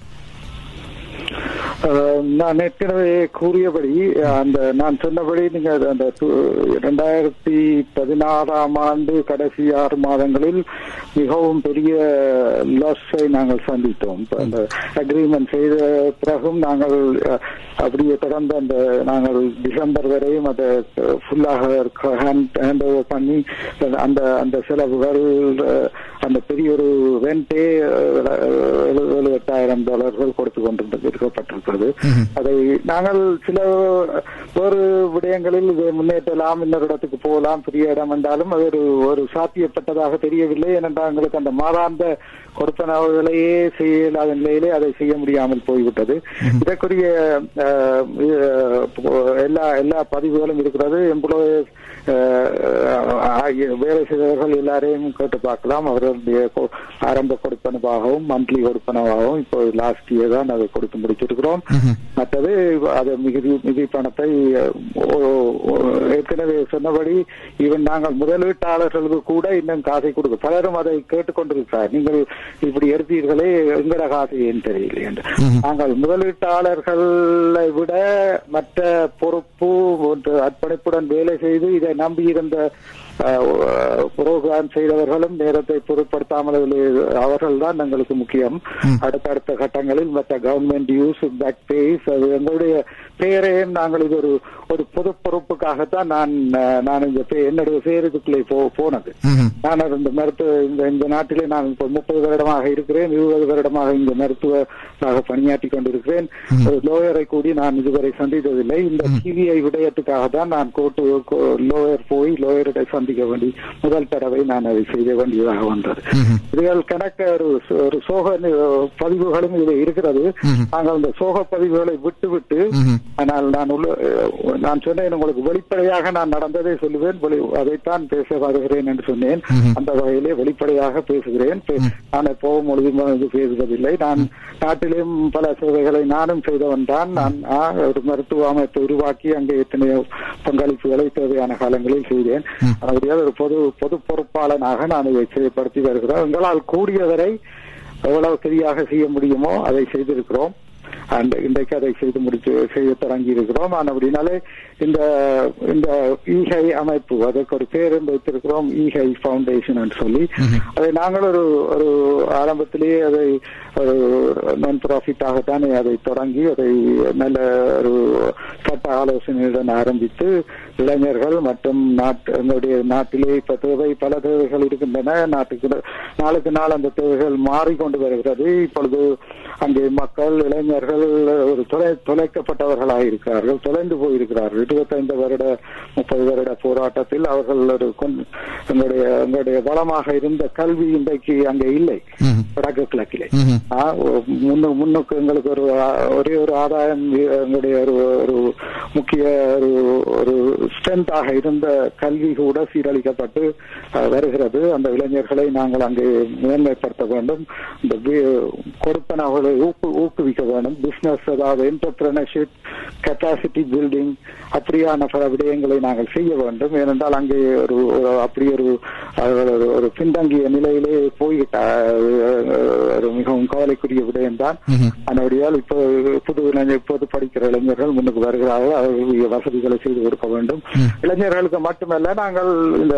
நான் ஏற்கனவே கூறியபடி அந்த நான் சொன்னபடி நீங்க அந்த இரண்டாயிரத்தி பதினாறாம் ஆண்டு கடைசி ஆறு மாதங்களில் மிகவும் பெரிய லாஸை நாங்கள் சந்தித்தோம். அந்த அக்ரிமெண்ட் செய்த பிறகும் நாங்கள் அப்படியே தொடர்ந்து அந்த நாங்கள் டிசம்பர் வரையும் அதை ஃபுல்லாக ஹேண்ட் ஓவர் பண்ணி அந்த அந்த செலவுகள் அந்த பெரிய ஒரு ரெண்டே எழுபத்தாயிரம் டாலர்கள் கொடுத்து கொண்டிருந்தது இருக்கப்பட்டிருக்கிறது அதை நாங்கள் சில வேறு விடயங்களில் இதை முன்னேற்றலாம் இன்னொரு இடத்துக்கு போகலாம் பெரிய இடம் என்றாலும் அது ஒரு ஒரு சாத்தியப்பட்டதாக தெரியவில்லை. ஏனென்றால் எங்களுக்கு அந்த மாதாந்த கொடுப்பனவுகளையே செய்ய இயலாத நிலையிலே அதை செய்ய முடியாமல் போய்விட்டது. இதற்குரிய எல்லா எல்லா பதிவுகளும் இருக்கிறது. எம்ப்ளாயர்ஸ் வேலை செய்தவர்கள் எல்லாரையும் கேட்டு பார்க்கலாம். அவர்களுடைய ஆரம்ப கொடுப்பனவாகவும் மந்த்லி கொடுப்பனவாகவும் இப்போ லாஸ்ட் இயர் தான் அதை கொடுத்து முடிச்சிருக்கிறோம். மற்றது அது மிகுதி மிகுதி பணத்தை ஏற்கனவே சொன்னபடி ஈவன் நாங்கள் முதலீட்டாளர்களுக்கு கூட இன்னும் காசை கொடுக்க பலரும் அதை கேட்டுக்கொண்டிருக்கிறார். நீங்கள் இப்படி எடுத்தீர்களே எங்கட காசு ஏன் தெரியல என்று. நாங்கள் முதலீட்டாளர்களை விட மற்ற பொறுப்பு ஒன்று அர்ப்பணிப்புடன் வேலை செய்து இதை நம்பியிருந்த புரோகிராம் செய்தவர்களும் நேரத்தை பொருட்படுத்தாமல் அவர்கள் தான் எங்களுக்கு முக்கியம். அடுத்தடுத்த கட்டங்களில் மற்ற கவர்மெண்ட் யூஸ் பேக் பேஸ் அது எங்களுடைய பெயரையும் நாங்கள் இது ஒரு ஒரு பொது பொறுப்புக்காகத்தான் நான் நான் இந்த என்னுடைய பேர் இதுக்குள்ளே போ- போனது. நான் இந்த மருத்துவ இந்த இந்த நாட்டிலே நான் இப்போ முப்பது வருடமாக இருக்கிறேன் இருபது வருடமாக இந்த மருத்துவராக பணியாற்றி கொண்டிருக்கிறேன். ஒரு லோயரை கூடி நான் இதுவரை சந்தித்ததில்லை. இந்த சிபிஐ விடயத்துக்காக தான் நான் கோர்ட்டு லோயர் போய் லோயரிட சந்திக்க வேண்டி முதல் தடவை நான் அதை செய்ய வேண்டியதாக வந்தது. இதுகள் கணக்க ஒரு சோக பதிவுகளும் இது இருக்கிறது. நாங்கள் அந்த சோக பதிவுகளை விட்டு விட்டு ஆனால் நான் உள்ள நான் சொன்னேன் உங்களுக்கு வெளிப்படையாக நான் நடந்ததை சொல்லுவேன் அதைத்தான் பேச வருகிறேன் என்று சொன்னேன். அந்த வகையிலே வெளிப்படையாக பேசுகிறேன். நான் எப்பவும் முழுதும் இது பேசுவதில்லை. நான் நாட்டிலும் பல சேவைகளை நானும் செய்தவன் தான். நான் ஒரு மருத்துவ அமைப்பை உருவாக்கி அங்கே எத்தனையோ பங்களிப்புகளை தேவையான காலங்களில் செய்தேன். அப்படியே ஒரு பொது பொது பொறுப்பாளனாக நான் இதை செயல்படுத்தி வருகிறேன். எங்களால் கூடியவரை எவ்வளவு சரியாக செய்ய முடியுமோ அதை செய்திருக்கிறோம். அண்ட் இன்றைக்கு அதை செய்து முடித்து செய்ய தொடங்கி இருக்கிறோம் அப்படினாலே இந்த இந்த ஈகை அமைப்பு அதற்கு ஒரு பேரும் வைத்திருக்கிறோம் ஈகை ஃபவுண்டேஷன் என்று சொல்லி. அதை நாங்கள் ஒரு ஒரு ஆரம்பத்திலேயே அதை ஒரு நான் ப்ராஃபிட்டாகத்தானே அதை தொடங்கி அதை நல்ல ஒரு சட்ட ஆலோசனையுடன் ஆரம்பித்து இளைஞர்கள் மற்றும் நாட்டு எங்களுடைய நாட்டிலே இப்ப தேவை பல தேவைகள் இருக்கின்றன. நாட்டுக்கு நாளுக்கு நாள் அந்த தேவைகள் மாறிக்கொண்டு வருகிறது. இப்பொழுது அங்கே மக்கள் இளைஞர்கள் ஒரு தொலை தொலைக்கப்பட்டவர்களாக இருக்கிறார்கள் தொலைந்து போயிருக்கிறார்கள். இருபத்தைந்து வருட முப்பது வருட போராட்டத்தில் அவர்கள் ஒரு எங்களுடைய எங்களுடைய வளமாக இருந்த கல்வி இன்றைக்கு அங்கே இல்லை. வடக்கு கிழக்கிலே. முன்னுக்கு எங்களுக்கு ஒரு ஒரே ஒரு ஆதாயம் எங்களுடைய ஒரு ஒரு முக்கிய ஒரு ஒரு ஸ்ட்ரென்த்தாக இருந்த கல்வி கூட சீரழிக்கப்பட்டு வருகிறது. அந்த இளைஞர்களை நாங்கள் அங்கே மேன்மைப்படுத்த வேண்டும். இந்த கொடுப்பனவர்களை ஊக்கு ஊக்குவிக்க வேண்டும். பிசினஸ் அதாவது என்டர்பிரினர்ஷிப் கெப்பாசிட்டி பில்டிங் அப்படியான பல விடயங்களை நாங்கள் செய்ய வேண்டும். ஏனென்றால் அங்கே ஒரு அப்படி ஒரு ஒரு- பின்தங்கிய நிலையிலே போய்விட்ட ஒரு மிகவும் கவலைக்குரிய விடயம்தான். ம்ஹும். அதனுடையால் இப்போ புது இளைஞர் இப்போது படிக்கிற இளைஞர்கள் முன்னுக்கு வருகிறார்கள். அவர்களுடைய வசதிகளை செய்து கொடுக்க வேண்டும். இளைஞர்களுக்கு மட்டுமல்ல நாங்கள் இந்த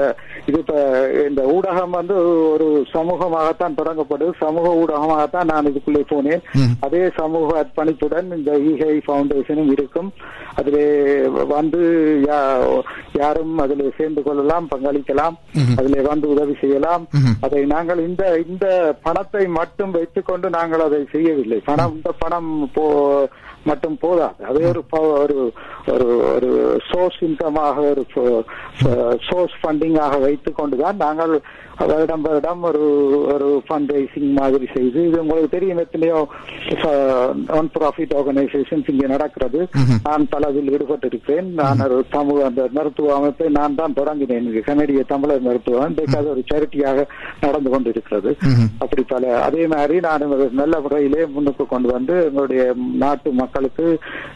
இது இப்ப இந்த ஊடகம் வந்து ஒரு சமூகமாகத்தான் தொடங்கப்படுது. சமூக ஊடகமாகத்தான் நான் இதுக்குள்ளே போனேன். அதே சமூக அர்ப்பணிப்புடன் இந்த ஈகை ஃபவுண்டேஷனும் இருக்கும். அதிலே வந்து யாரும் அதில் சேர்ந்து கொள்ளலாம் பங்களிக்கலாம். அதிலே வந்து உதவி செய்யலாம். அதை நாங்கள் இந்த இந்த பணத்தை மட்டும் வைத்துக்கொண்டு நாங்கள் அதை செய்யவில்லை. பணம் இந்த பணம் போ மட்டும் போதாது அது ஒரு ப- ஒரு ஒரு ஒரு சோர்ஸ் இன்கமாக ஒரு சோர்ஸ் ஃபண்டிங்காக வைத்துக் கொண்டுதான் நாங்கள் வருடம் வருடம் ஒரு ஒரு ஃபண்ட் ரைசிங் மாதிரி செய்து இது உங்களுக்கு தெரியும் எத்தனையோ நான் ப்ராஃபிட் ஆர்கனைசேஷன்ஸ் இங்கே நடக்கிறது. நான் பலதில் ஈடுபட்டிருக்கிறேன். நான் ஒரு சமூக அந்த மருத்துவ அமைப்பை நான் தான் தொடங்கினேன். கனடிய தமிழர் மருத்துவம். இன்றைக்கு அது ஒரு சேரிட்டியாக நடந்து கொண்டிருக்கிறது. அப்படி பல அதே மாதிரி நான் நல்ல முறையிலே முன்னுக்கு கொண்டு வந்து எங்களுடைய நாட்டு மக்களுக்கு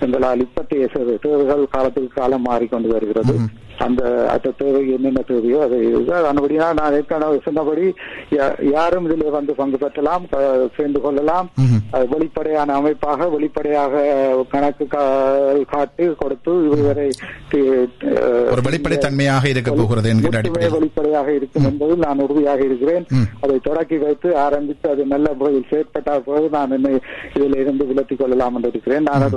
எங்களால் இப்பத்தைய தேவைகள் காலத்துக்கு காலம் மாறிக்கொண்டு வருகிறது. அந்த அந்த தேவை என்னென்ன தேவையோ அதை அதுபடியா நான் ஏற்கனவே சொன்னபடி யாரும் இதில் வந்து பங்கு பெற்றலாம் சேர்ந்து கொள்ளலாம். வெளிப்படையான அமைப்பாக வெளிப்படையாக கணக்கு காட்டு கொடுத்து இதுவரை வெளிப்படைத்தன்மையாக இருக்க போகிறது வெளிப்படையாக இருக்கும் என்பதில் நான் உறுதியாக இருக்கிறேன். அதை தொடக்கி வைத்து ஆரம்பித்து அது நல்ல முறையில் செயற்பட்டால் போது நான் என்னை இதில் இருந்து விலத்திக் கொள்ளலாம் என்று இருக்கிறேன். நான்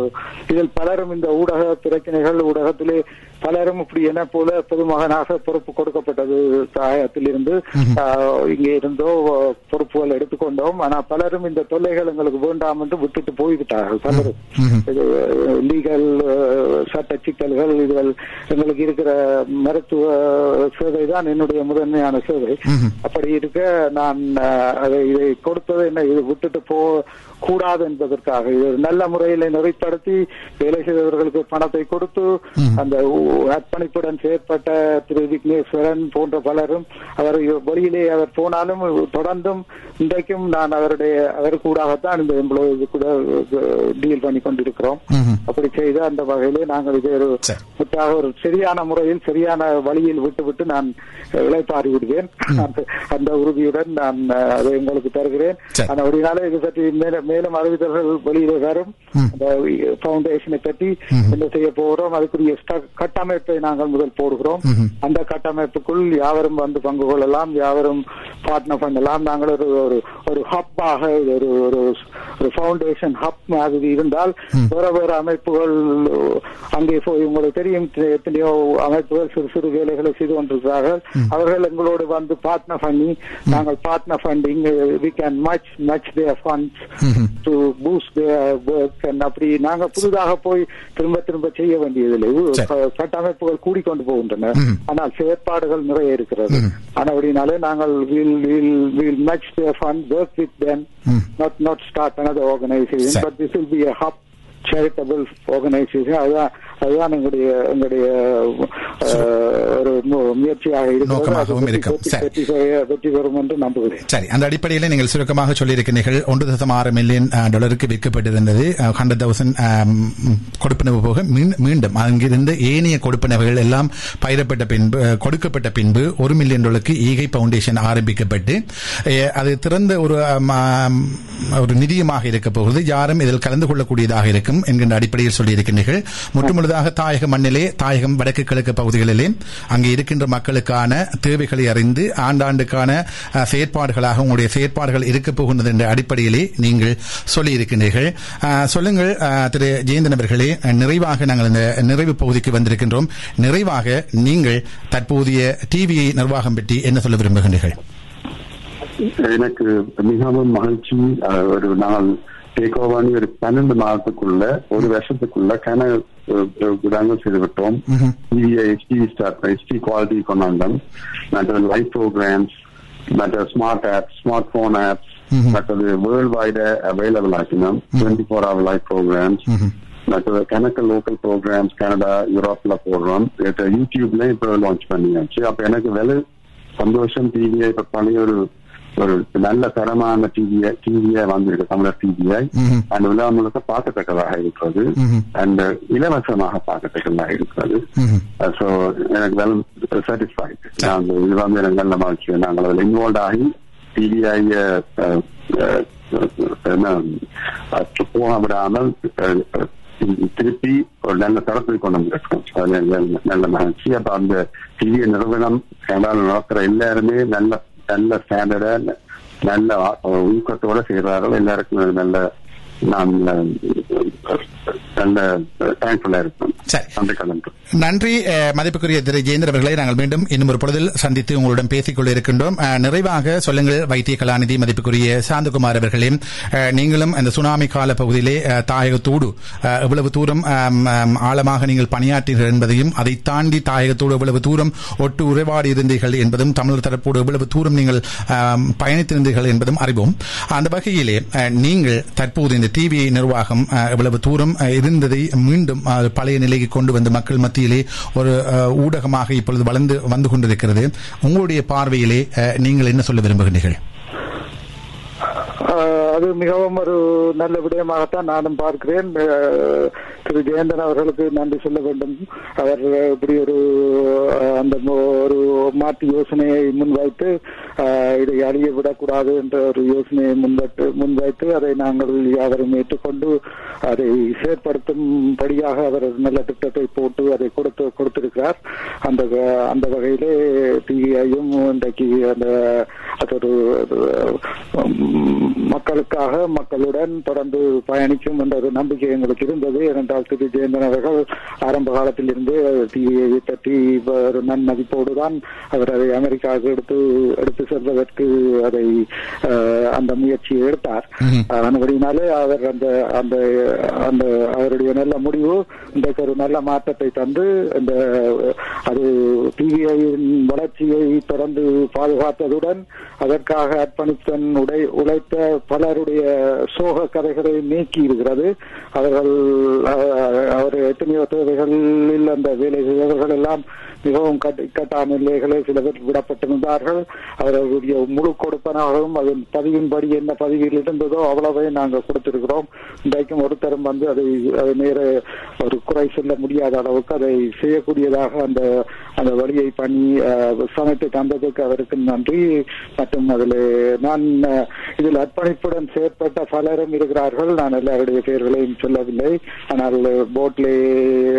இதில் பலரும் இந்த ஊடக பிரச்சனைகள் ஊடகத்திலே பலரும் இப்படி என போல பொதுமகனாக பொறுப்பு கொடுக்கப்பட்டது தாயத்திலிருந்து இங்கே இருந்தோ பொறுப்புகள் எடுத்துக்கொண்டோம். ஆனா பலரும் இந்த தொல்லைகள் எங்களுக்கு வேண்டாம் என்று விட்டுட்டு போய்விட்டார்கள் பலரும். இது லீகல் சட்ட சிக்கல்கள் இதுகள் எங்களுக்கு இருக்கிற மருத்துவ சேவை தான் என்னுடைய முதன்மையான சேவை. அப்படி இருக்க நான் அதை இதை கொடுத்தது என்ன? இது விட்டுட்டு போ கூடாது என்பதற்காக இது ஒரு நல்ல முறையில் நெறிப்படுத்தி வேலை செய்தவர்களுக்கு பணத்தை கொடுத்து அந்த அர்ப்பணிப்புடன் செயற்பட்ட திரு விக்னேஸ்வரன் போன்ற பலரும் அவர் வெளியிலே அவர் போனாலும் தொடர்ந்தும் இன்றைக்கும் நான் அவருடைய அவர் கூடாகத்தான் இந்த எம்ப்ளாயி கூட டீல் பண்ணி கொண்டிருக்கிறோம். அப்படி செய்த அந்த வகையிலே நாங்கள் இது ஒரு ஒரு சரியான முறையில் சரியான வழியில் விட்டுவிட்டு நான் இழைப்பாரி விடுவேன். அந்த- உறுதியுடன் நான் அதை உங்களுக்கு தருகிறேன். சரி. ஆனா அப்படினால இது பற்றி மேலும் அறிவித்தல்கள் வெளியில வரும். அந்த பவுண்டேஷனை பற்றி என்ன செய்ய போகிறோம் அதுக்குரிய கட்டமைப்பை நாங்கள் முதல் போடுகிறோம். அந்த கட்டமைப்புக்குள் யாவரும் வந்து பங்கு கொள்ளலாம். யாவரும் பார்ட்னர் பண்ணலாம். நாங்கள் ஒரு ஒரு ஒரு ஹப்பாக ஒரு ஒரு ஒரு ஃபவுண்டேஷன் ஹப் மாதிரி இருந்தால் வேற வேற அமைப்புகள் அங்கே போய் உங்களுக்கு தெரியும். எத்தனை- எத்தனையோ அமைப்புகள் சிறு சிறு வேலைகளை செய்து கொண்டிருக்கிறார்கள். அவர்கள் எங்களோடு வந்து பார்ட்னர் பண்ணி நாங்கள் partner funding we can much much their funds boost work அப்படி நாங்கள் புதிதாக போய் திரும்ப திரும்ப செய்ய வேண்டியதில்லை. கட்டமைப்புகள் கூடிக்கொண்டு போகின்றன. ஆனால் செயற்பாடுகள் நிறைய இருக்கிறது. ஆனால் அப்படினாலே நாங்கள் will will will their fund work with them not not start another organization. சரி. but this will be a hub charitable organization. அதுதான் அதுதான் எங்களுடைய எங்களுடைய ஒரு முயற்சியாக இருக்கிறது. வெற்றி- பெறும் என்று நம்புகிறேன். சரி அந்த அடிப்படையில் நீங்கள் சுருக்கமாக சொல்லியிருக்கிறீர்கள். ஒன்று தசம் ஆறு மில்லியன் டாலருக்கு விற்கப்பட்டிருந்தது. ஹண்ட்ரட் தௌசண்ட் கொடுப்பனவு போக மீண்- மீண்டும் அங்கிருந்து ஏனைய கொடுப்பனவுகள் எல்லாம் பயிரப்பட்ட பின்பு கொடுக்கப்பட்ட பின்பு ஒரு மில்லியன் டாலருக்கு ஈகை பவுண்டேஷன் ஆரம்பிக்கப்பட்டு அது திறந்த ஒரு ஒரு நிதியமாக இருக்க போகிறது. யாரும் இதில் கலந்து கொள்ளக்கூடியதாக இருக்கும் என்கின்ற அடிப்படையில் சொல்லியிருக்கிறீர்கள். முற்றுமுழுதாக முதலாவதாக தாயக மண்ணிலே தாயகம் வடக்கு கிழக்கு பகுதிகளிலே அங்கே இருக்கின்ற மக்களுக்கான தேவைகளை அறிந்து ஆண்டாண்டுக்கான செயற்பாடுகளாக உங்களுடைய செயற்பாடுகள் இருக்கப் போகின்றது என்ற அடிப்படையிலே நீங்கள் சொல்லியிருக்கின்றீர்கள். சொல்லுங்கள் திரு ஜெயந்தன் அவர்களே நிறைவாக நாங்கள் இந்த நிறைவு பகுதிக்கு வந்திருக்கின்றோம். நிறைவாக நீங்கள் தற்போதைய டிவியை நிர்வாகம் பற்றி என்ன சொல்ல விரும்புகின்றீர்கள்? எனக்கு மிகவும் மகிழ்ச்சி ஒரு நாள் டேக் ஓவர் ஒரு பன்னெண்டு மாதத்துக்குள்ள ஒரு வருஷத்துக்குள்ள கன விடங்கள் செய்துவிட்டோம். ஹெச்டி ஸ்டார்ட் ஹெச்டி குவாலிட்டி கொண்டாந்தோம் மற்ற லைவ் ப்ரோக்ராம்ஸ் மற்ற smart apps smart phone apps மற்றது world wide available ஆக்கினோம் twenty four hour live programmes மற்ற கணக்கு லோக்கல் ப்ரோக்ராம்ஸ் கனடா யூரோப்ல போடுறோம். யூடியூப்ல இப்ப லான்ச் பண்ணியாச்சு. அப்ப எனக்கு வெலை சந்தோஷம் டிவியை இப்ப பழைய ஒரு ஒரு நல்ல தரமான டிவியை டிவியா வந்திருக்கு தமிழர் டிவியை அந்த விழா முழுக்க பார்க்கத்தக்கதாக இருக்கிறது. அண்ட் இலவசமாக பார்க்கத்தக்கதாக இருக்கிறது. ஸோ எனக்கு வெல் சாட்டிஸ்ஃபைட் நாங்கள் இது வந்து எனக்கு நல்ல மகிழ்ச்சி. நாங்கள் அதில் இன்வால்வ் ஆகி டிவிஐ என்ன அஹ், போக விடாமல் திருப்பி ஒரு நல்ல தரத்தில் கொண்டு வந்திருக்கோம் நல்ல- மகிழ்ச்சி. அப்ப அந்த டிவி நிறுவனம் கனடாவில் எல்லாருமே நல்ல நல்ல ஸ்டாண்டர்டா நல்ல ஊக்கத்தோட செய்கிறார்கள் எல்லாருக்கும் நல்ல நான் நல்ல தேங்க்ஃபுல்லா இருக்கும். சரி. நன்றி மதிப்புக்குரிய திரு ஜெயேந்திர அவர்களை. நாங்கள் மீண்டும் இன்னும் ஒரு பொழுதில் சந்தித்து உங்களுடன் பேசிக் கொள்ள இருக்கின்றோம். நிறைவாக சொல்லுங்கள் வைத்திய கலாநிதி மதிப்புக்குரிய சாந்தகுமார் அவர்களே. நீங்களும் அந்த சுனாமி கால பகுதியிலே தாயகத்தோடு எவ்வளவு தூரம் ஆழமாக நீங்கள் பணியாற்றீர்கள் என்பதையும் அதை தாண்டி தாயகத்தோடு எவ்வளவு தூரம் ஒட்டு உறவாடி இருந்தீர்கள் என்பதும் தமிழர் தரப்போடு எவ்வளவு தூரம் நீங்கள் பயணித்திருந்தீர்கள் என்பதும் அறிவோம். அந்த வகையிலே நீங்கள் தற்போது இந்த டிவி நிர்வாகம் அஹ், எவ்வளவு தூரம் இருந்ததை மீண்டும் பழைய நிலைக்கு கொண்டு வந்து மக்கள் மத்தியிலே ஒரு ஊடகமாக இப்பொழுது வளர்ந்து வந்து கொண்டிருக்கிறது. உங்களுடைய பார்வையிலே நீங்கள் என்ன சொல்ல விரும்புகிறீர்கள்? அது மிகவும் ஒரு நல்ல விடயமாகத்தான் நானும் பார்க்கிறேன். திரு ஜெயந்தன் அவர்களுக்கு நன்றி சொல்ல வேண்டும். அவர் இப்படி ஒரு அந்த ஒரு மாற்று யோசனையை முன்வைத்து இதை அழிய விடக்கூடாது என்ற ஒரு யோசனையை முன்வைத்து முன்வைத்து அதை நாங்கள் யாவரும் ஏற்றுக்கொண்டு அதை செயற்படுத்தும்படியாக அவர் நல்ல திட்டத்தை போட்டு அதை கொடுத்து கொடுத்திருக்கிறார். அந்த அந்த வகையிலே டிஐயும் இன்றைக்கு அந்த அது ஒரு மக்களுக்காக மக்களுடன் தொடர்ந்து பயணிக்கும் என்ற ஒரு நம்பிக்கை எங்களுக்கு இருந்தது. ஏனென்றால் திரு ஜெயந்தன் அவர்கள் ஆரம்ப காலத்தில் இருந்து டிவியை பற்றி ஒரு நன்மதிப்போடு தான் அவர் அதை அமெரிக்காவுக்கு எடுத்து எடுத்து செல்வதற்கு அதை அந்த முயற்சியை எடுத்தார். அதன்படினாலே அவர் அந்த அந்த அந்த அவருடைய நல்ல முடிவு இன்றைக்கு ஒரு நல்ல மாற்றத்தை தந்து இந்த அது டிவிஐயின் வளர்ச்சியை தொடர்ந்து பாதுகாத்ததுடன் அதற்காக அர்ப்பணித்தன் உடை உழைத்த பலருடைய சோக கதைகளை நீக்கி இருக்கிறது. அவர்கள் அவர் எத்தனையோ தேவைகளில் அந்த வேலை செய்தவர்கள் எல்லாம் மிகவும் கட்- இக்கட்டான நிலைகளே சில பேர் விடப்பட்டிருந்தார்கள். அவர்களுடைய முழு கொடுப்பனாகவும் அதன் பதிவின்படி என்ன பதிவில் இருந்ததோ அவ்வளவே நாங்கள் கொடுத்திருக்கிறோம். இன்றைக்கும் ஒருத்தரும் வந்து அதை அதை நேர ஒரு குறை சொல்ல முடியாத அளவுக்கு அதை செய்யக்கூடியதாக அந்த அந்த வழியை பண்ணி சமைத்து தந்ததுக்கு அவருக்கு நன்றி. மற்றும் அதில் நான் இதில் அர்ப்பணிப்புடன் செயற்பட்ட பலரும் இருக்கிறார்கள். நான் எல்லாருடைய பெயர்களையும் சொல்லவில்லை. ஆனால் போட்லே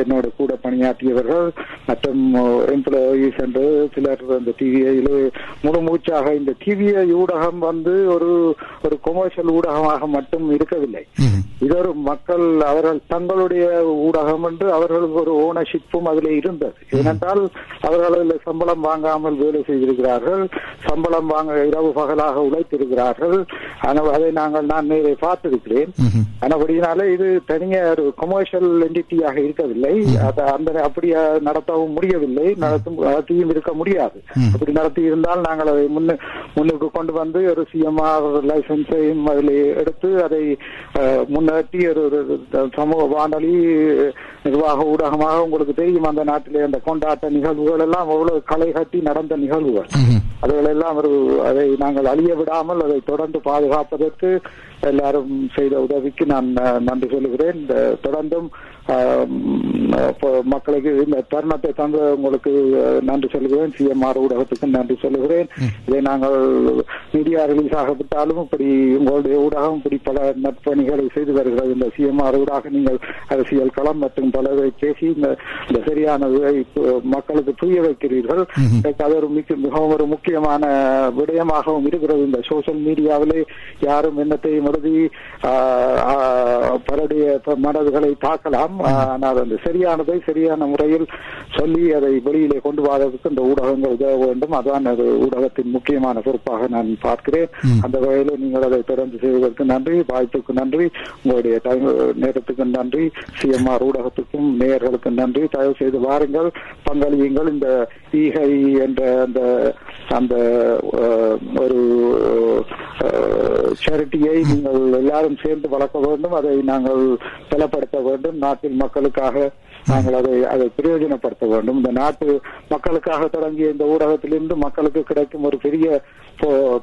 என்னோட கூட பணியாற்றியவர்கள். மற்றும் எம்ப்ளாயீஸ் என்று சிலர் அந்த டிவிஐயிலே முழு மூச்சாக இந்த டிவிஐ ஊடகம் வந்து ஒரு ஒரு கொமர்ஷியல் ஊடகமாக மட்டும் இருக்கவில்லை. இது ஒரு மக்கள் அவர்கள் தங்களுடைய ஊடகம் என்று அவர்களுக்கு ஒரு ஓனர்ஷிப்பும் அதில் இருந்தது. ஏனென்றால் அவர்கள் அதில் சம்பளம் வாங்காமல் வேலை செய்திருக்கிறார்கள். சம்பளம் வாங்க இரவு பகலாக உழைத்திருக்கிறார்கள். ஆனால் அதை நாங்கள் நான் நேரே பார்த்திருக்கிறேன். ஆனபடியினாலே இது தனிய ஒரு கொமர்ஷியல் என்டிட்டியாக இருக்கவில்லை. அது அந்த அப்படி நடத்தவும் முடியவில்லை. நடத்தும் நடத்தியும் இருக்க முடியாது. அப்படி நடத்தி இருந்தால் நாங்கள் அதை முன்னு முன்னுக்கு கொண்டு வந்து ஒரு சிஎம்ஆர் லைசன்ஸையும் அதில் எடுத்து அதை முன்னேற்றி ஒரு சமூக வானொலி நிர்வாக ஊடகமாக உங்களுக்கு தெரியும். அந்த நாட்டிலே அந்த கொண்டாட்ட நிகழ்வுகள் எல்லாம் அவ்வளவு களை கட்டி நடந்த நிகழ்வுகள். அதுகளெல்லாம் ஒரு அதை நாங்கள் அழிய விடாமல் அதை தொடர்ந்து பாதுகாப்பதற்கு எல்லாரும் செய்த உதவிக்கு நான் நன்றி சொல்லுகிறேன். தொடர்ந்தும் மக்களுக்கு இந்த தருணத்தை தந்து உங்களுக்கு நன்றி சொல்கிறேன் சிஎம்ஆர் ஊடகத்துக்கும் நன்றி சொல்லுகிறேன். இதை நாங்கள் மீடியா ரிலீஸ் ஆகப்பட்டாலும் இப்படி உங்களுடைய ஊடகம் இப்படி பல நற்பணிகளை செய்து வருகிறது. இந்த சிஎம்ஆர் ஊடாக நீங்கள் அரசியல் களம் மற்றும் பலரை பேசி இந்த இந்த சரியான மக்களுக்கு புரிய வைக்கிறீர்கள். அது ஒரு மிக மிகவும் ஒரு முக்கியமான விடயமாகவும் இருக்கிறது. இந்த சோசியல் மீடியாவிலே யாரும் எண்ணத்தையும் எழுதி பலருடைய மனதுகளை தாக்கலாம் ஆனால் அந்த சரியானதை சரியான முறையில் சொல்லி அதை வெளியிலே கொண்டு வரதுக்கு இந்த ஊடகங்கள் உதவ வேண்டும். அதான் அது ஊடகத்தின் முக்கியமான பொறுப்பாக நான் பார்க்கிறேன். அந்த வகையில் நீங்கள் அதை தொடர்ந்து செய்வதற்கு நன்றி. வாய்ப்புக்கு நன்றி. உங்களுடைய டைம் நேரத்துக்கு நன்றி. சிஎம்ஆர் ஊடகத்துக்கும் நேயர்களுக்கும் நன்றி. தயவு செய்து வாருங்கள். பங்களியுங்கள். இந்த ஈகை என்ற அந்த அந்த ஒரு சேரிட்டியை நீங்கள் எல்லாரும் சேர்ந்து வளர்க்க வேண்டும். அதை நாங்கள் பலப்படுத்த வேண்டும். நாட்டின் மக்களுக்காக நாங்கள் அதை அதை பிரயோஜனப்படுத்த வேண்டும். இந்த நாட்டு மக்களுக்காக தொடங்கிய இந்த ஊடகத்திலிருந்து மக்களுக்கு கிடைக்கும் ஒரு பெரிய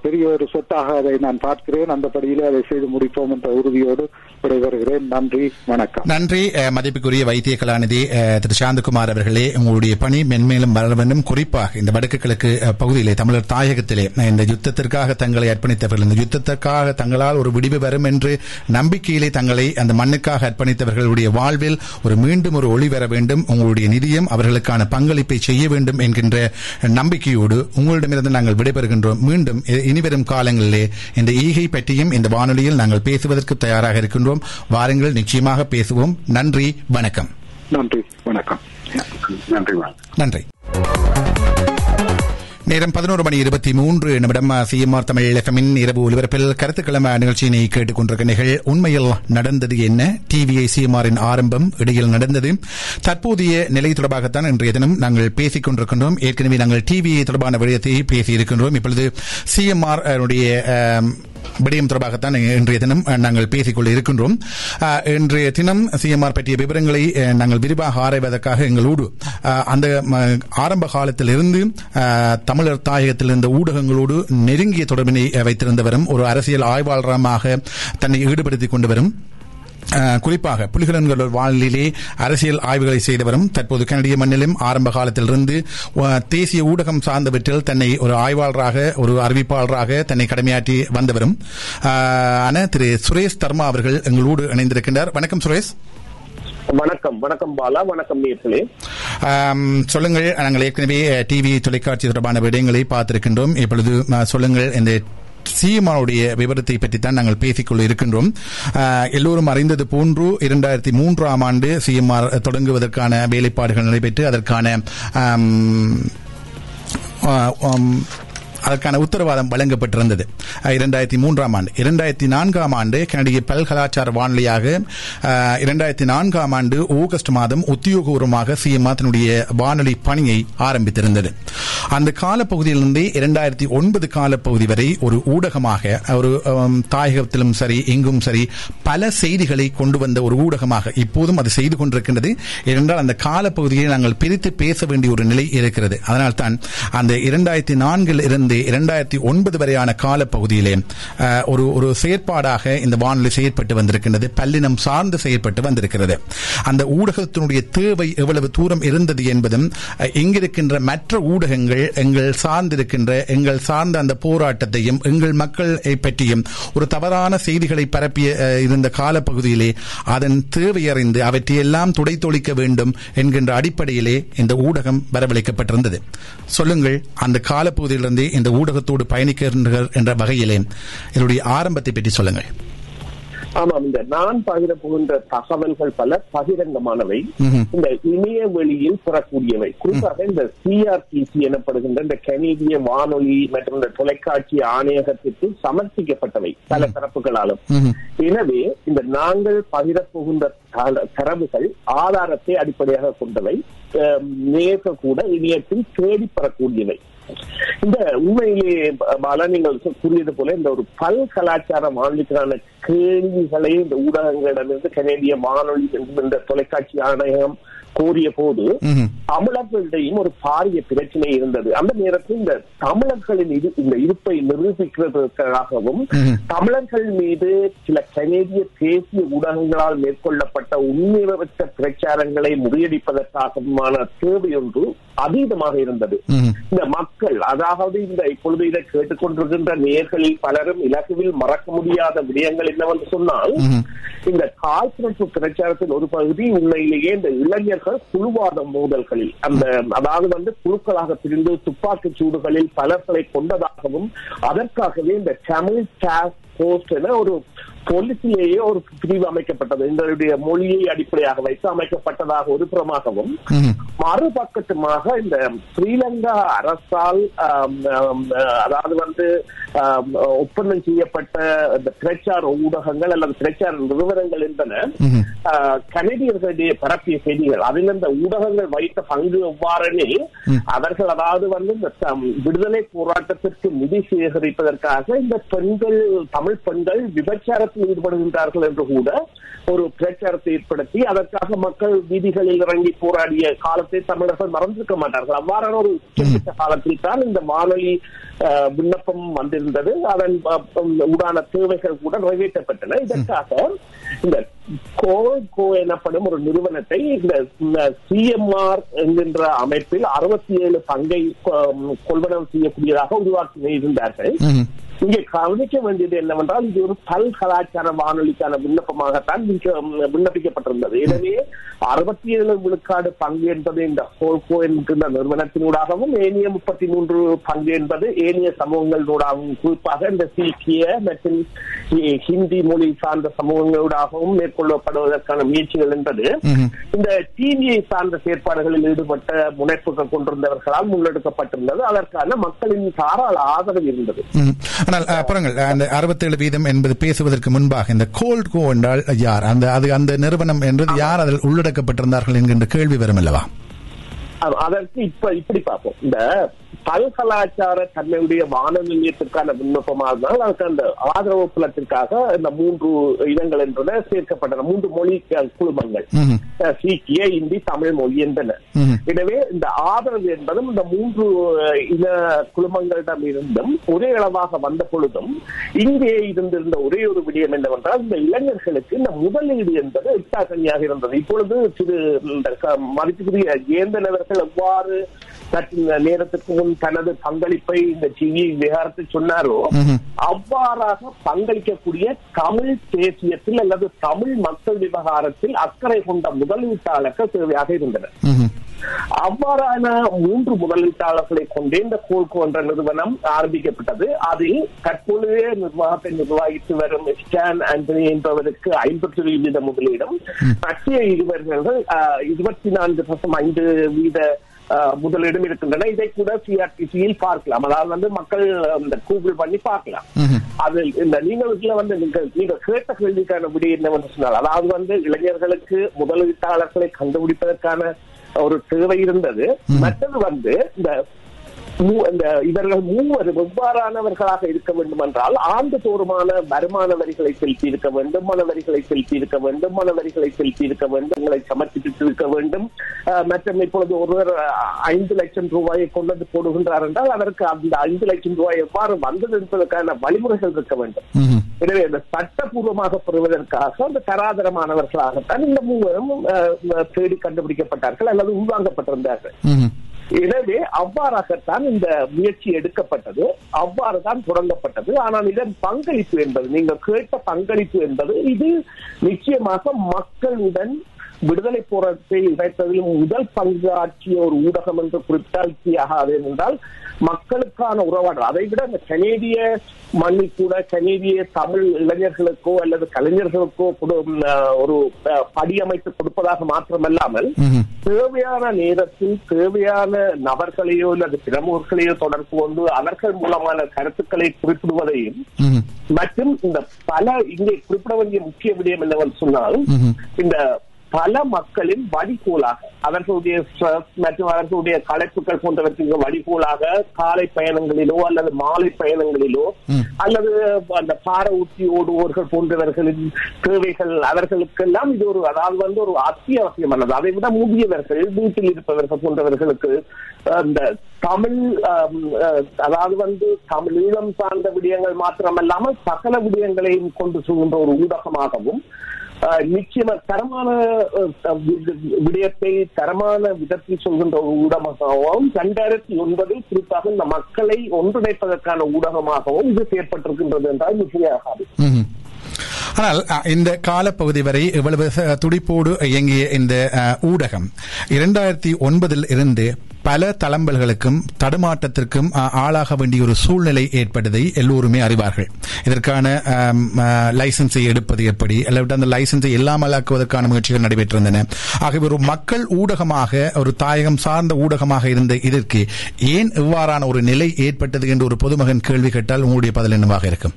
பெரிய ஒரு சொத்தாக அதை நான் பார்க்கிறேன். அந்த படியிலே அதை செய்து முடிப்போம் என்ற உறுதியோடு விடைபெறுகிறேன். நன்றி வணக்கம். நன்றி மதிப்புக்குரிய வைத்திய கலாநிதி திரு சாந்தகுமார் அவர்களே. உங்களுடைய பணி மென்மேலும் வளர வேண்டும். குறிப்பாக இந்த வடக்கு கிழக்கு பகுதியிலே தமிழர் தாயகத்திலே இந்த யுத்தத்திற்காக தங்களை அர்ப்பணித்தவர்கள் இந்த யுத்தத்திற்காக தங்களால் ஒரு விடிவு வரும் என்று நம்பிக்கையிலே தங்களை அந்த மண்ணுக்காக அர்ப்பணித்தவர்களுடைய வாழ்வில் ஒரு மீண்டும் ஒரு ஒளி வர வேண்டும். உங்களுடைய நிதியம் அவர்களுக்கான பங்களிப்பை செய்ய வேண்டும் என்கின்ற நம்பிக்கையோடு உங்களிடமிருந்து நாங்கள் விடைபெறுகின்றோம். மீண்டும் இனிவரும் காலங்களிலே இந்த ஈகை பற்றியும் இந்த வானொலியில் நாங்கள் பேசுவதற்கு தயாராக இருக்கின்றோம். வாருங்கள் நிச்சயமாக பேசுவோம். நன்றி வணக்கம். நன்றி வணக்கம். நன்றி வணக்கம். நன்றி. நேரம் பதினோரு மணி இருபத்தி மூன்று. நிமிடம் சிஎம்ஆர் தமிழ் எஃப்எம்மின் இரவு ஒலிபரப்பில் கருத்துக்கிழமை நிகழ்ச்சியினை கேட்டுக்கொண்டிருக்க கொண்டிருக்கிறீர்கள் உண்மையில் நடந்தது என்ன? டிவிஐ சிஎம்ஆரின் ஆரம்பம் இடையில் நடந்தது. தற்போதைய நிலை தொடர்பாகத்தான் இன்றைய தினம் நாங்கள் பேசிக் கொண்டிருக்கின்றோம். ஏற்கனவே நாங்கள் டிவிஐ தொடர்பான விடயத்தை பேசியிருக்கின்றோம். இப்பொழுது சிஎம்ஆர் விடயம் தொடர்பாகத்தான் இன்றைய தினம் நாங்கள் பேசிக் கொள்ள இருக்கின்றோம் இன்றைய தினம் சிஎம்ஆர் பற்றிய விவரங்களை நாங்கள் விரிவாக ஆராய்வதற்காக எங்களோடு அந்த ஆரம்ப காலத்திலிருந்து தமிழர் தாயகத்தில் இருந்த ஊடகங்களோடு நெருங்கிய தொடர்பினை வைத்திருந்தவரும் ஒரு அரசியல் ஆய்வாளரமாக தன்னை ஈடுபடுத்திக் கொண்டவரும் வரும் குறிப்பாக புலிகளன்கள் வாழ்நிலே அரசியல் ஆய்வுகளை செய்தவரும் தற்போது கனடிய மண்ணிலும் ஆரம்ப காலத்திலிருந்து தேசிய ஊடகம் சார்ந்தவற்றில் தன்னை ஒரு ஆய்வாளராக ஒரு அறிவிப்பாளராக தன்னை கடமையாற்றி வந்தவரும். ஆன திரு சுரேஷ் தர்மா அவர்கள் எங்களோடு இணைந்திருக்கின்றார். வணக்கம் சுரேஷ். வணக்கம். வணக்கம் பாலா. வணக்கம் நேர்களே. சொல்லுங்கள். நாங்கள் ஏற்கனவே டிவி தொலைக்காட்சி தொடர்பான விடயங்களை பார்த்திருக்கின்றோம். இப்பொழுது சொல்லுங்கள். இந்த சிஎம்ஆருடைய விவரத்தை பற்றித்தான் நாங்கள் பேசிக்கொள்ள இருக்கின்றோம். எல்லோரும் அறிந்தது போன்று இரண்டாயிரத்தி மூன்றாம் ஆண்டு சிஎம்ஆர் தொடங்குவதற்கான வேலைப்பாடுகள் நடைபெற்று அதற்கான அதற்கான உத்தரவாதம் வழங்கப்பட்டிருந்தது. இரண்டாயிரத்தி மூன்றாம் ஆண்டு. இரண்டாயிரத்தி நான்காம் ஆண்டு கனடிய பல்கலாச்சார வானொலியாக இரண்டாயிரத்தி நான்காம் ஆண்டு ஆகஸ்ட் மாதம் உத்தியோகபூர்வமாக சிஎம்ஆர் தன்னுடைய வானொலி பணியை ஆரம்பித்திருந்தது. அந்த காலப்பகுதியிலிருந்தே இரண்டாயிரத்தி ஒன்பது காலப்பகுதி வரை ஒரு ஊடகமாக ஒரு தாயகத்திலும் சரி எங்கும் சரி பல செய்திகளை கொண்டு வந்த ஒரு ஊடகமாக இப்போதும் அது செய்து கொண்டிருக்கின்றது. ஏனென்றால் அந்த காலப்பகுதியை நாங்கள் பிரித்து பேச வேண்டிய ஒரு நிலை இருக்கிறது. அதனால்தான் அந்த இரண்டாயிரத்தி நான்கில் இருந்து இரண்டாயிரத்தி ஒன்பது வரையான காலப்பகுதியிலே அஹ், ஒரு ஒரு செயற்பாடாக இந்த வானொலி செயற்பட்டு வந்திருக்கின்றது பல்லினம் சார்ந்து செயற்பட்டு வந்திருக்கிறது. அந்த ஊடகத்தினுடைய தேவை எவ்வளவு தூரம் இருந்தது என்பதும் இங்கிருக்கின்ற மற்ற ஊடகங்கள் எங்கள் சார்ந்திருக்கின்ற எங்கள் சார்ந்த அந்த போராட்டத்தையும் எங்கள் மக்களை பற்றியும் ஒரு தவறான செய்திகளை பரப்பிய இருந்த காலப்பகுதியிலே அதன் தேவையறிந்து அவற்றையெல்லாம் துடைத்தொழிக்க வேண்டும் என்கின்ற அடிப்படையிலே இந்த ஊடகம் வரவழைக்கப்பட்டிருந்தது. சொல்லுங்கள் அந்த காலப்பகுதியிலிருந்தே இந்த ஊடகத்தோடு பயணிக்கின்றனர் என்ற வகையிலே இதனுடைய ஆரம்பத்தை பற்றி சொல்லுங்கள். ஆமாம் இந்த நான் பகிர போகின்ற தகவல்கள் பல பகிரங்கமானவை. இந்த இணைய வெளியில் பெறக்கூடியவை. குறிப்பாக இந்த சிஆர்டிசி எனப்படுகின்ற இந்த கனேடிய வானொலி மற்றும் இந்த தொலைக்காட்சி ஆணையகத்திற்கு சமர்ப்பிக்கப்பட்டவை பல தரப்புகளாலும். எனவே இந்த நாங்கள் பகிரப் போகின்ற தர- தரவுகள் ஆதாரத்தை அடிப்படையாக கொண்டவை. நேர்க கூட இணையத்தில் தேடி பெறக்கூடியவை. இந்த உண்மையிலேயே பாலா நீங்கள் கூறியது போல இந்த ஒரு பல் கலாச்சார வானொலிக்கான கேள்விகளை இந்த ஊடகங்களிடமிருந்து கனேடிய வானொலி என்கின்ற தொலைக்காட்சி ஆணையம் கோரிய போது. தமிழர்களிடையும் ஒரு பாரிய பிரச்சனை இருந்தது அந்த நேரத்தில் இந்த தமிழர்களின் இந்த இருப்பை நிரூபிக்கிறதுக்காகவும். தமிழர்கள் மீது சில கனேடிய தேசிய ஊடகங்களால் மேற்கொள்ளப்பட்ட உண்மையற்ற பிரச்சாரங்களை முறியடிப்பதற்காகவுமான தேவை ஒன்று அதீதமாக இருந்தது. இந்த மக்கள் அதாவது இந்த இப்பொழுது இதை கேட்டுக்கொண்டிருக்கின்ற நேர்களில் பலரும் இலகுவில் மறக்க முடியாத விடயங்கள் என்னவென்று சொன்னால். இந்த காழ்ப்புணர்வு பிரச்சாரத்தின் ஒரு பகுதி உண்மையிலேயே இந்த இளைஞர்கள் குழுவாத மோதல்களில் அந்த அதாவது வந்து குழுக்களாக பிரிந்து துப்பாக்கிச் சூடுகளில் பலர்களை கொண்டதாகவும் அதற்காகவே இந்த தமிழ் டாஸ்க் போஸ்ட் என ஒரு போலீசிலேயே ஒரு பிரிவு அமைக்கப்பட்டது எங்களுடைய மொழியை அடிப்படையாக வைத்து அமைக்கப்பட்டதாக ஒரு புறமாகவும். மறுபக்கத்துமாக இந்த ஸ்ரீலங்கா அரசால் அதாவது வந்து ஒப்பந்தம் செய்யப்பட்ட இந்த பிரச்சார ஊடகங்கள் அல்லது பிரச்சார நிறுவனங்கள். ஆ, கனடியர்களிடையே பரப்பிய செய்திகள் அதில் இந்த ஊடகங்கள் வைத்த பங்கு எவ்வாறெனில் அவர்கள் அதாவது வந்து இந்த விடுதலை போராட்டத்திற்கு நிதி சேகரிப்பதற்காக இந்த பெண்கள் தமிழ் பெண்கள் போராட்டத்தில் ஈடுபடுகின்றார்கள் என்று கூட ஒரு பிரச்சாரத்தை ஏற்படுத்தி அதற்காக மக்கள் வீதிகளில் இறங்கி போராடிய காலத்தை தமிழர்கள் மறந்திருக்க மாட்டார்கள். அவ்வாறான ஒரு குறிப்பிட்ட காலத்தில் தான் இந்த வானொலி விண்ணப்பம் வந்திருந்தது. அதன் உடான தேவைகள் கூட நிறைவேற்றப்பட்டன. இதற்காக இந்த கோல் கோ எனப்படும் ஒரு நிறுவனத்தை இந்த சிஎம்ஆர் என்கின்ற அமைப்பில் அறுபத்தி ஏழு பங்கை கொள்வனவு செய்யக்கூடியதாக உருவாக்கி இருந்தார்கள் இங்கே கவனிக்க வேண்டியது என்னவென்றால் இது ஒரு பல் கலாச்சார வானொலிக்கான விண்ணப்பமாகத்தான் விண்ணப்பிக்கப்பட்டிருந்தது எனவே அறுபத்தி ஏழு விழுக்காடு பங்கு என்பது இந்த ஹோல்கோ என்கின்ற நிறுவனத்தினூடாகவும் ஏனைய முப்பத்தி மூன்று பங்கு என்பது ஏனைய சமூகங்களூடாகவும் குறிப்பாக இந்த சீக்கிய மற்றும் ஹிந்தி மொழி சார்ந்த சமூகங்களூடாகவும் மேற்கொள்ளப்படுவதற்கான முயற்சிகள் என்பது. இந்த டிவியை சார்ந்த செயற்பாடுகளில் ஈடுபட்ட முனைப்புகள் கொண்டிருந்தவர்களால் முன்னெடுக்கப்பட்டிருந்தது அதற்கான மக்களின் தாராள ஆதரவு இருந்தது. ஆனால் அஹ், பாருங்கள் அந்த அறுபத்தேழு வீதம் என்பது பேசுவதற்கு முன்பாக இந்த கோல்ட் கோ என்றால் யார்? அந்த அது அந்த நிறுவனம் என்றது யார் அதில் உள்ளடக்கப்பட்டிருந்தார்கள் என்கின்ற கேள்வி வரும் அல்லவா? அதற்கு இப்ப இப்படி பார்ப்போம். இந்த பல்கலாச்சார தன்மையுடைய வானொலி நிலையத்திற்கான விண்ணப்பமாக அதுக்கு அந்த ஆதரவு புலத்திற்காக இந்த மூன்று இடங்கள் என்பன சேர்க்கப்பட்டன. மூன்று மொழி குழுமங்கள். சீக்கிய இந்தி தமிழ் மொழி என்பன. எனவே இந்த ஆதரவு என்பதும் இந்த மூன்று இன குழுமங்களிடம் இருந்தும் ஒரே அளவாக வந்த பொழுதும் இங்கே இருந்திருந்த ஒரே ஒரு விடயம் என்னவென்றால் இந்த இளைஞர்களுக்கு இந்த முதலீடு என்பது எட்டாக்கணியாக இருந்தது. இப்பொழுது திரு மதிப்புக்குரிய ஜேந்தன் அவர்கள் எவ்வாறு சற்று நேரத்துக்கு முன் தனது பங்களிப்பை இந்த டிவி விவகாரத்தில் சொன்னாரோ. அவ்வாறாக பங்களிக்கக்கூடிய தமிழ் தேசியத்தில் அல்லது தமிழ் மக்கள் விவகாரத்தில் அக்கறை கொண்ட முதலீட்டாளர்கள் தேவையாக இருந்தனர். அவ்வாறான மூன்று முதலீட்டாளர்களை கொண்டே இந்த கோல்கோ என்ற நிறுவனம் ஆரம்பிக்கப்பட்டது அதில் தற்பொழுதே நிர்வாகத்தை நிர்வகித்து வரும் ஸ்டான் ஆண்டனி என்பவருக்கு ஐம்பத்தி வீத முதலீடும் மற்ற இருவர்கள் இருபத்தி நான்கு தசம் ஐந்து வீத முதலீடும் இருக்கின்றன. இதை கூட சிஆர்டிசியில் பார்க்கலாம். அதாவது வந்து மக்கள் இந்த கூகுள் பண்ணி பார்க்கலாம். அது இந்த நீங்களுக்குள்ள வந்து நீங்கள் நீங்க கேட்ட கேள்விக்கான விடை என்னவென்று சொன்னால் அதாவது வந்து இளைஞர்களுக்கு முதலீட்டாளர்களை கண்டுபிடிப்பதற்கான ஒரு தேவை இருந்தது. மற்றது வந்து இந்த இந்த இவர்கள் மூவரும் எவ்வாறானவர்களாக இருக்க வேண்டும் என்றால் ஆண்டுதோறுமான வருமான வரிகளை செலுத்தி இருக்க வேண்டும் மன வரிகளை செலுத்தி இருக்க வேண்டும் மன வரிகளை செலுத்தி இருக்க வேண்டும் உங்களை சமர்ப்பித்து இருக்க வேண்டும் மற்றும் இப்பொழுது ஒருவர் ஐந்து லட்சம் ரூபாயை கொண்டு போடுகின்றார் என்றால் அதற்கு அந்த ஐந்து லட்சம் ரூபாய் எவ்வாறு வந்தது என்பதற்கான வழிமுறைகள் இருக்க வேண்டும். எனவே அந்த சட்டபூர்வமாக பெறுவதற்காக அந்த தராதரமானவர்களாகத்தான் இந்த மூவரும் தேடி கண்டுபிடிக்கப்பட்டார்கள் அல்லது உள்வாங்கப்பட்டிருந்தார்கள். எனவே அவ்வாறாகத்தான் இந்த முயற்சி எடுக்கப்பட்டது. அவ்வாறு தான் தொடங்கப்பட்டது. ஆனால் இதன் பங்களிப்பு என்பது நீங்கள் கேட்ட பங்களிப்பு என்பது இது நிச்சயமாக மக்களுடன் விடுதலை போராட்டத்தை இணைத்ததில் முதல் பங்காற்றிய ஒரு ஊடகம் என்று குறிப்பிட்டால் என்றால் மக்களுக்கான உறவாடல் அதை விட இந்த கனேடிய மண்ணில் கூட கனேடிய தமிழ் இளைஞர்களுக்கோ அல்லது கலைஞர்களுக்கோ ஒரு படி அமைத்து கொடுப்பதாக மாத்திரமல்லாமல். தேவையான நேரத்தில் தேவையான நபர்களையோ அல்லது பிரமுகர்களையோ தொடர்பு கொண்டு அவர்கள் மூலமான கருத்துக்களை குறிப்பிடுவதையும். மற்றும் இந்த பல இங்கே குறிப்பிட வேண்டிய முக்கிய விடயம் என்னவென்று சொன்னால். இந்த பல மக்களின் வழிகோலாக அவர்களுடைய மற்றும் அவர்களுடைய களைப்புகள் போன்றவற்றுக்கு வழிகோலாக காலை பயணங்களிலோ அல்லது மாலை பயணங்களிலோ அல்லது அந்த பார ஊற்றி ஓடுவோர்கள் போன்றவர்களின் தேவைகள் அவர்களுக்கெல்லாம் இது ஒரு அதாவது வந்து ஒரு அத்தியாவசியமானது. அதை விட முதியவர்கள் வீட்டில் இருப்பவர்கள் போன்றவர்களுக்கு அந்த தமிழ் அதாவது வந்து தமிழ் ஈழம் சார்ந்த விடயங்கள் மாத்திரமல்லாமல் சகல விடயங்களையும் கொண்டு செல்கின்ற ஒரு ஊடகமாகவும் நிச்சயமா தரமான விடயத்தை தரமான விதத்தில் சொல்கின்ற ஊடகமாகவும் இரண்டாயிரத்தி ஒன்பதில் குறிப்பாக இந்த மக்களை ஒன்றிணைப்பதற்கான ஊடகமாகவும் இது செயற்பட்டிருக்கின்றது என்றால் மிகையாகாது ஆனால் இந்த காலப்பகுதி வரை இவ்வளவு துடிப்போடு இயங்கிய இந்த ஊடகம் இரண்டாயிரத்தி ஒன்பதில் இருந்து பல தளம்பல்களுக்கும் தடுமாட்டத்திற்கும் ஆளாக வேண்டிய ஒரு சூழ்நிலை ஏற்பட்டதை எல்லோருமே அறிவார்கள். இதற்கான லைசன்ஸை எடுப்பது எப்படி? அல்லது அந்த லைசன்ஸை இல்லாமலாக்குவதற்கான முயற்சிகள் நடைபெற்றிருந்தன. ஆகவே ஒரு மக்கள் ஊடகமாக ஒரு தாயகம் சார்ந்த ஊடகமாக இருந்த இதற்கு ஏன் இவ்வாறான ஒரு நிலை ஏற்பட்டது என்று ஒரு பொதுமகன் கேள்வி கேட்டால் உங்களுடைய பதில் என்னவாக இருக்கும்?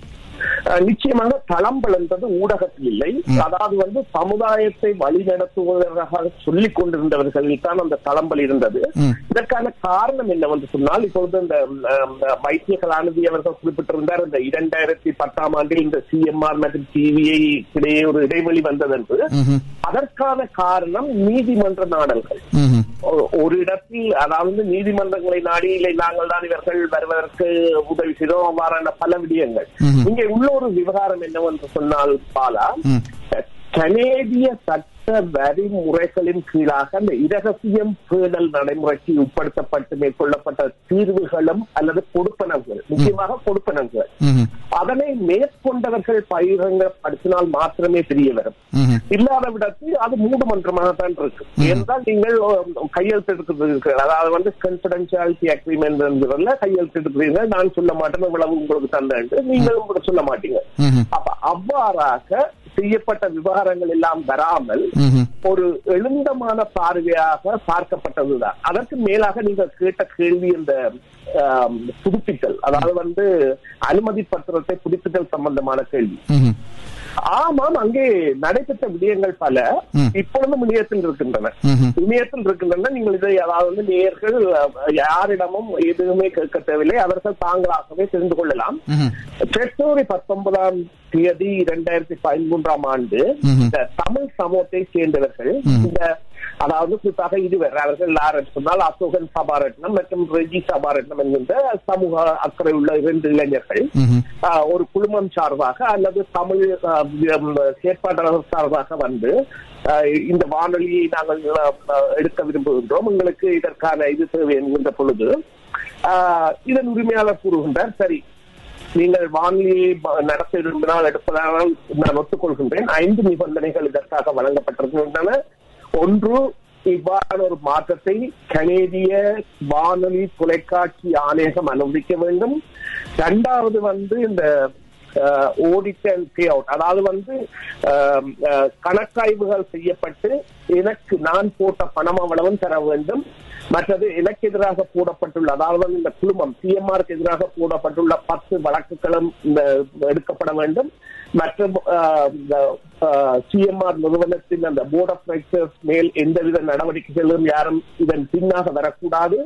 நிச்சயமாக தளம்பல் என்பது ஊடகத்தில் இல்லை. அதாவது வந்து சமுதாயத்தை வழிநடத்துவதாக சொல்லிக் கொண்டிருந்தவர்களில் தான் அந்த தளம்பல் இருந்தது. இதற்கான காரணம் என்னவென்று சொன்னால் இப்பொழுது இந்த வைத்திய கலாநிதி அவர்கள் குறிப்பிட்டிருந்தார் இந்த இரண்டாயிரத்தி பத்தாம் ஆண்டில் இந்த சிஎம்ஆர் மற்றும் டிவிஐ இடையே ஒரு இடைவெளி வந்ததென்று. அதற்கான காரணம் நீதிமன்ற நாடல்கள். ஒரு இடத்தில் அதாவது நீதிமன்றங்களை நாடி இல்லை நாங்கள் தான் இவர்கள் வருவதற்கு உதவி செய்தோம் அவ்வாறான பல விடயங்கள். இங்கே உள்ள ஒரு விவகாரம் என்னவென்று சொன்னால் பாலா கனேடிய சட்ட வரிமுறைகளின் கீழாக அந்த இரகசியம் பேணல் நடைமுறைக்கு உட்படுத்தப்பட்டு மேற்கொள்ளப்பட்ட தீர்வுகளும் அல்லது கொடுப்பனவுகள் முக்கியமாக கொடுப்பனவுகள். அதனை மேற்கொண்டவர்கள் பகிரங்கப்படுத்தினால் மாத்திரமே தெரிய வரும். இல்லாத விடத்தில் அது மூடுமன்றமாக தான் இருக்கு. ஏனென்றால் நீங்கள் கையெழுத்து எடுக்கிறீர்கள் அதாவது வந்து கன்பிடென்சியாலிட்டி அக்ரிமெண்ட் என்பதில் கையெழுத்து எடுக்கிறீர்கள் நான் சொல்ல மாட்டேன் இவ்வளவு உங்களுக்கு தந்தேன். நீங்களும் கூட சொல்ல மாட்டீங்க. அப்ப அவ்வாறாக செய்யப்பட்ட விவகாரங்கள் எல்லாம் வராமல். ஒரு எழுந்தமான பார்வையாக பார்க்கப்பட்டதுதான் அதற்கு மேலாக நீங்கள் கேட்ட கேள்வி இந்த புதுப்பித்தல் அதாவது வந்து அனுமதி பத்திரத்தை புதுப்பித்தல் சம்பந்தமான கேள்வி. ஆமாம் அங்கே நடைபெற்ற விடயங்கள் பல. இப்பொழுதும் இணையத்தில் இருக்கின்றன. இணையத்தில் இருக்கின்றன நீங்கள் இதை அதாவது நேர்கள் அஹ், யாரிடமும் எதுவுமே கேட்க தேவையில்லை அவர்கள் தாங்களாகவே தெரிந்து கொள்ளலாம். பிப்ரவரி பத்தொன்பதாம் தேதி இரண்டாயிரத்தி பதிமூன்றாம் ஆண்டு தமிழ் சமூகத்தை சேர்ந்தவர்கள் இந்த அதாவது குறிப்பாக இருவர் அவர்கள் என்று சொன்னால் அசோகன் சபாரட்னம் மற்றும் ரெஜி சபாரட்னம் என்கின்ற சமூக அக்கறை உள்ள இரண்டு இளைஞர்கள் ஒரு குழுமம் சார்பாக அல்லது தமிழ் செயற்பாட்டாளர் சார்பாக வந்து இந்த வானொலியை நாங்கள் எடுக்க விரும்புகின்றோம். உங்களுக்கு இதற்கான இது தேவை என்கின்ற பொழுது ஆஹ், இதன் உரிமையாளர் கூறுகின்றார் சரி நீங்கள் வானொலியை நடத்த விரும்பினால் எடுப்பதானால் நான் ஒத்துக்கொள்கின்றேன். ஐந்து நிபந்தனைகள் இதற்காக வழங்கப்பட்டிருக்கின்றன. ஒன்று இவ்வாறான ஒரு மாற்றத்தை கனேடிய வானொலி தொலைக்காட்சி ஆணையகம் அனுமதிக்க வேண்டும். இரண்டாவது வந்து இந்த ஓடிட் அண்ட் பே அவுட் அதாவது வந்து கணக்காய்வுகள் செய்யப்பட்டு எனக்கு நான் போட்ட பணம் அவ்வளவும் தர வேண்டும். மற்றது எனக்கு எதிராக போடப்பட்டுள்ள அதாவது இந்த குழுமம் சிஎம்ஆருக்கு எதிராக போடப்பட்டுள்ள பத்து வழக்குகளும் எடுக்கப்பட வேண்டும். மற்றும் சிஎம்ஆர் நிறுவனத்தின் அந்த போர்ட் ஆஃப் டைரக்டர்ஸ் மேல் எந்தவித நடவடிக்கைகளும் யாரும் இதன் பின்னாக வரக்கூடாது.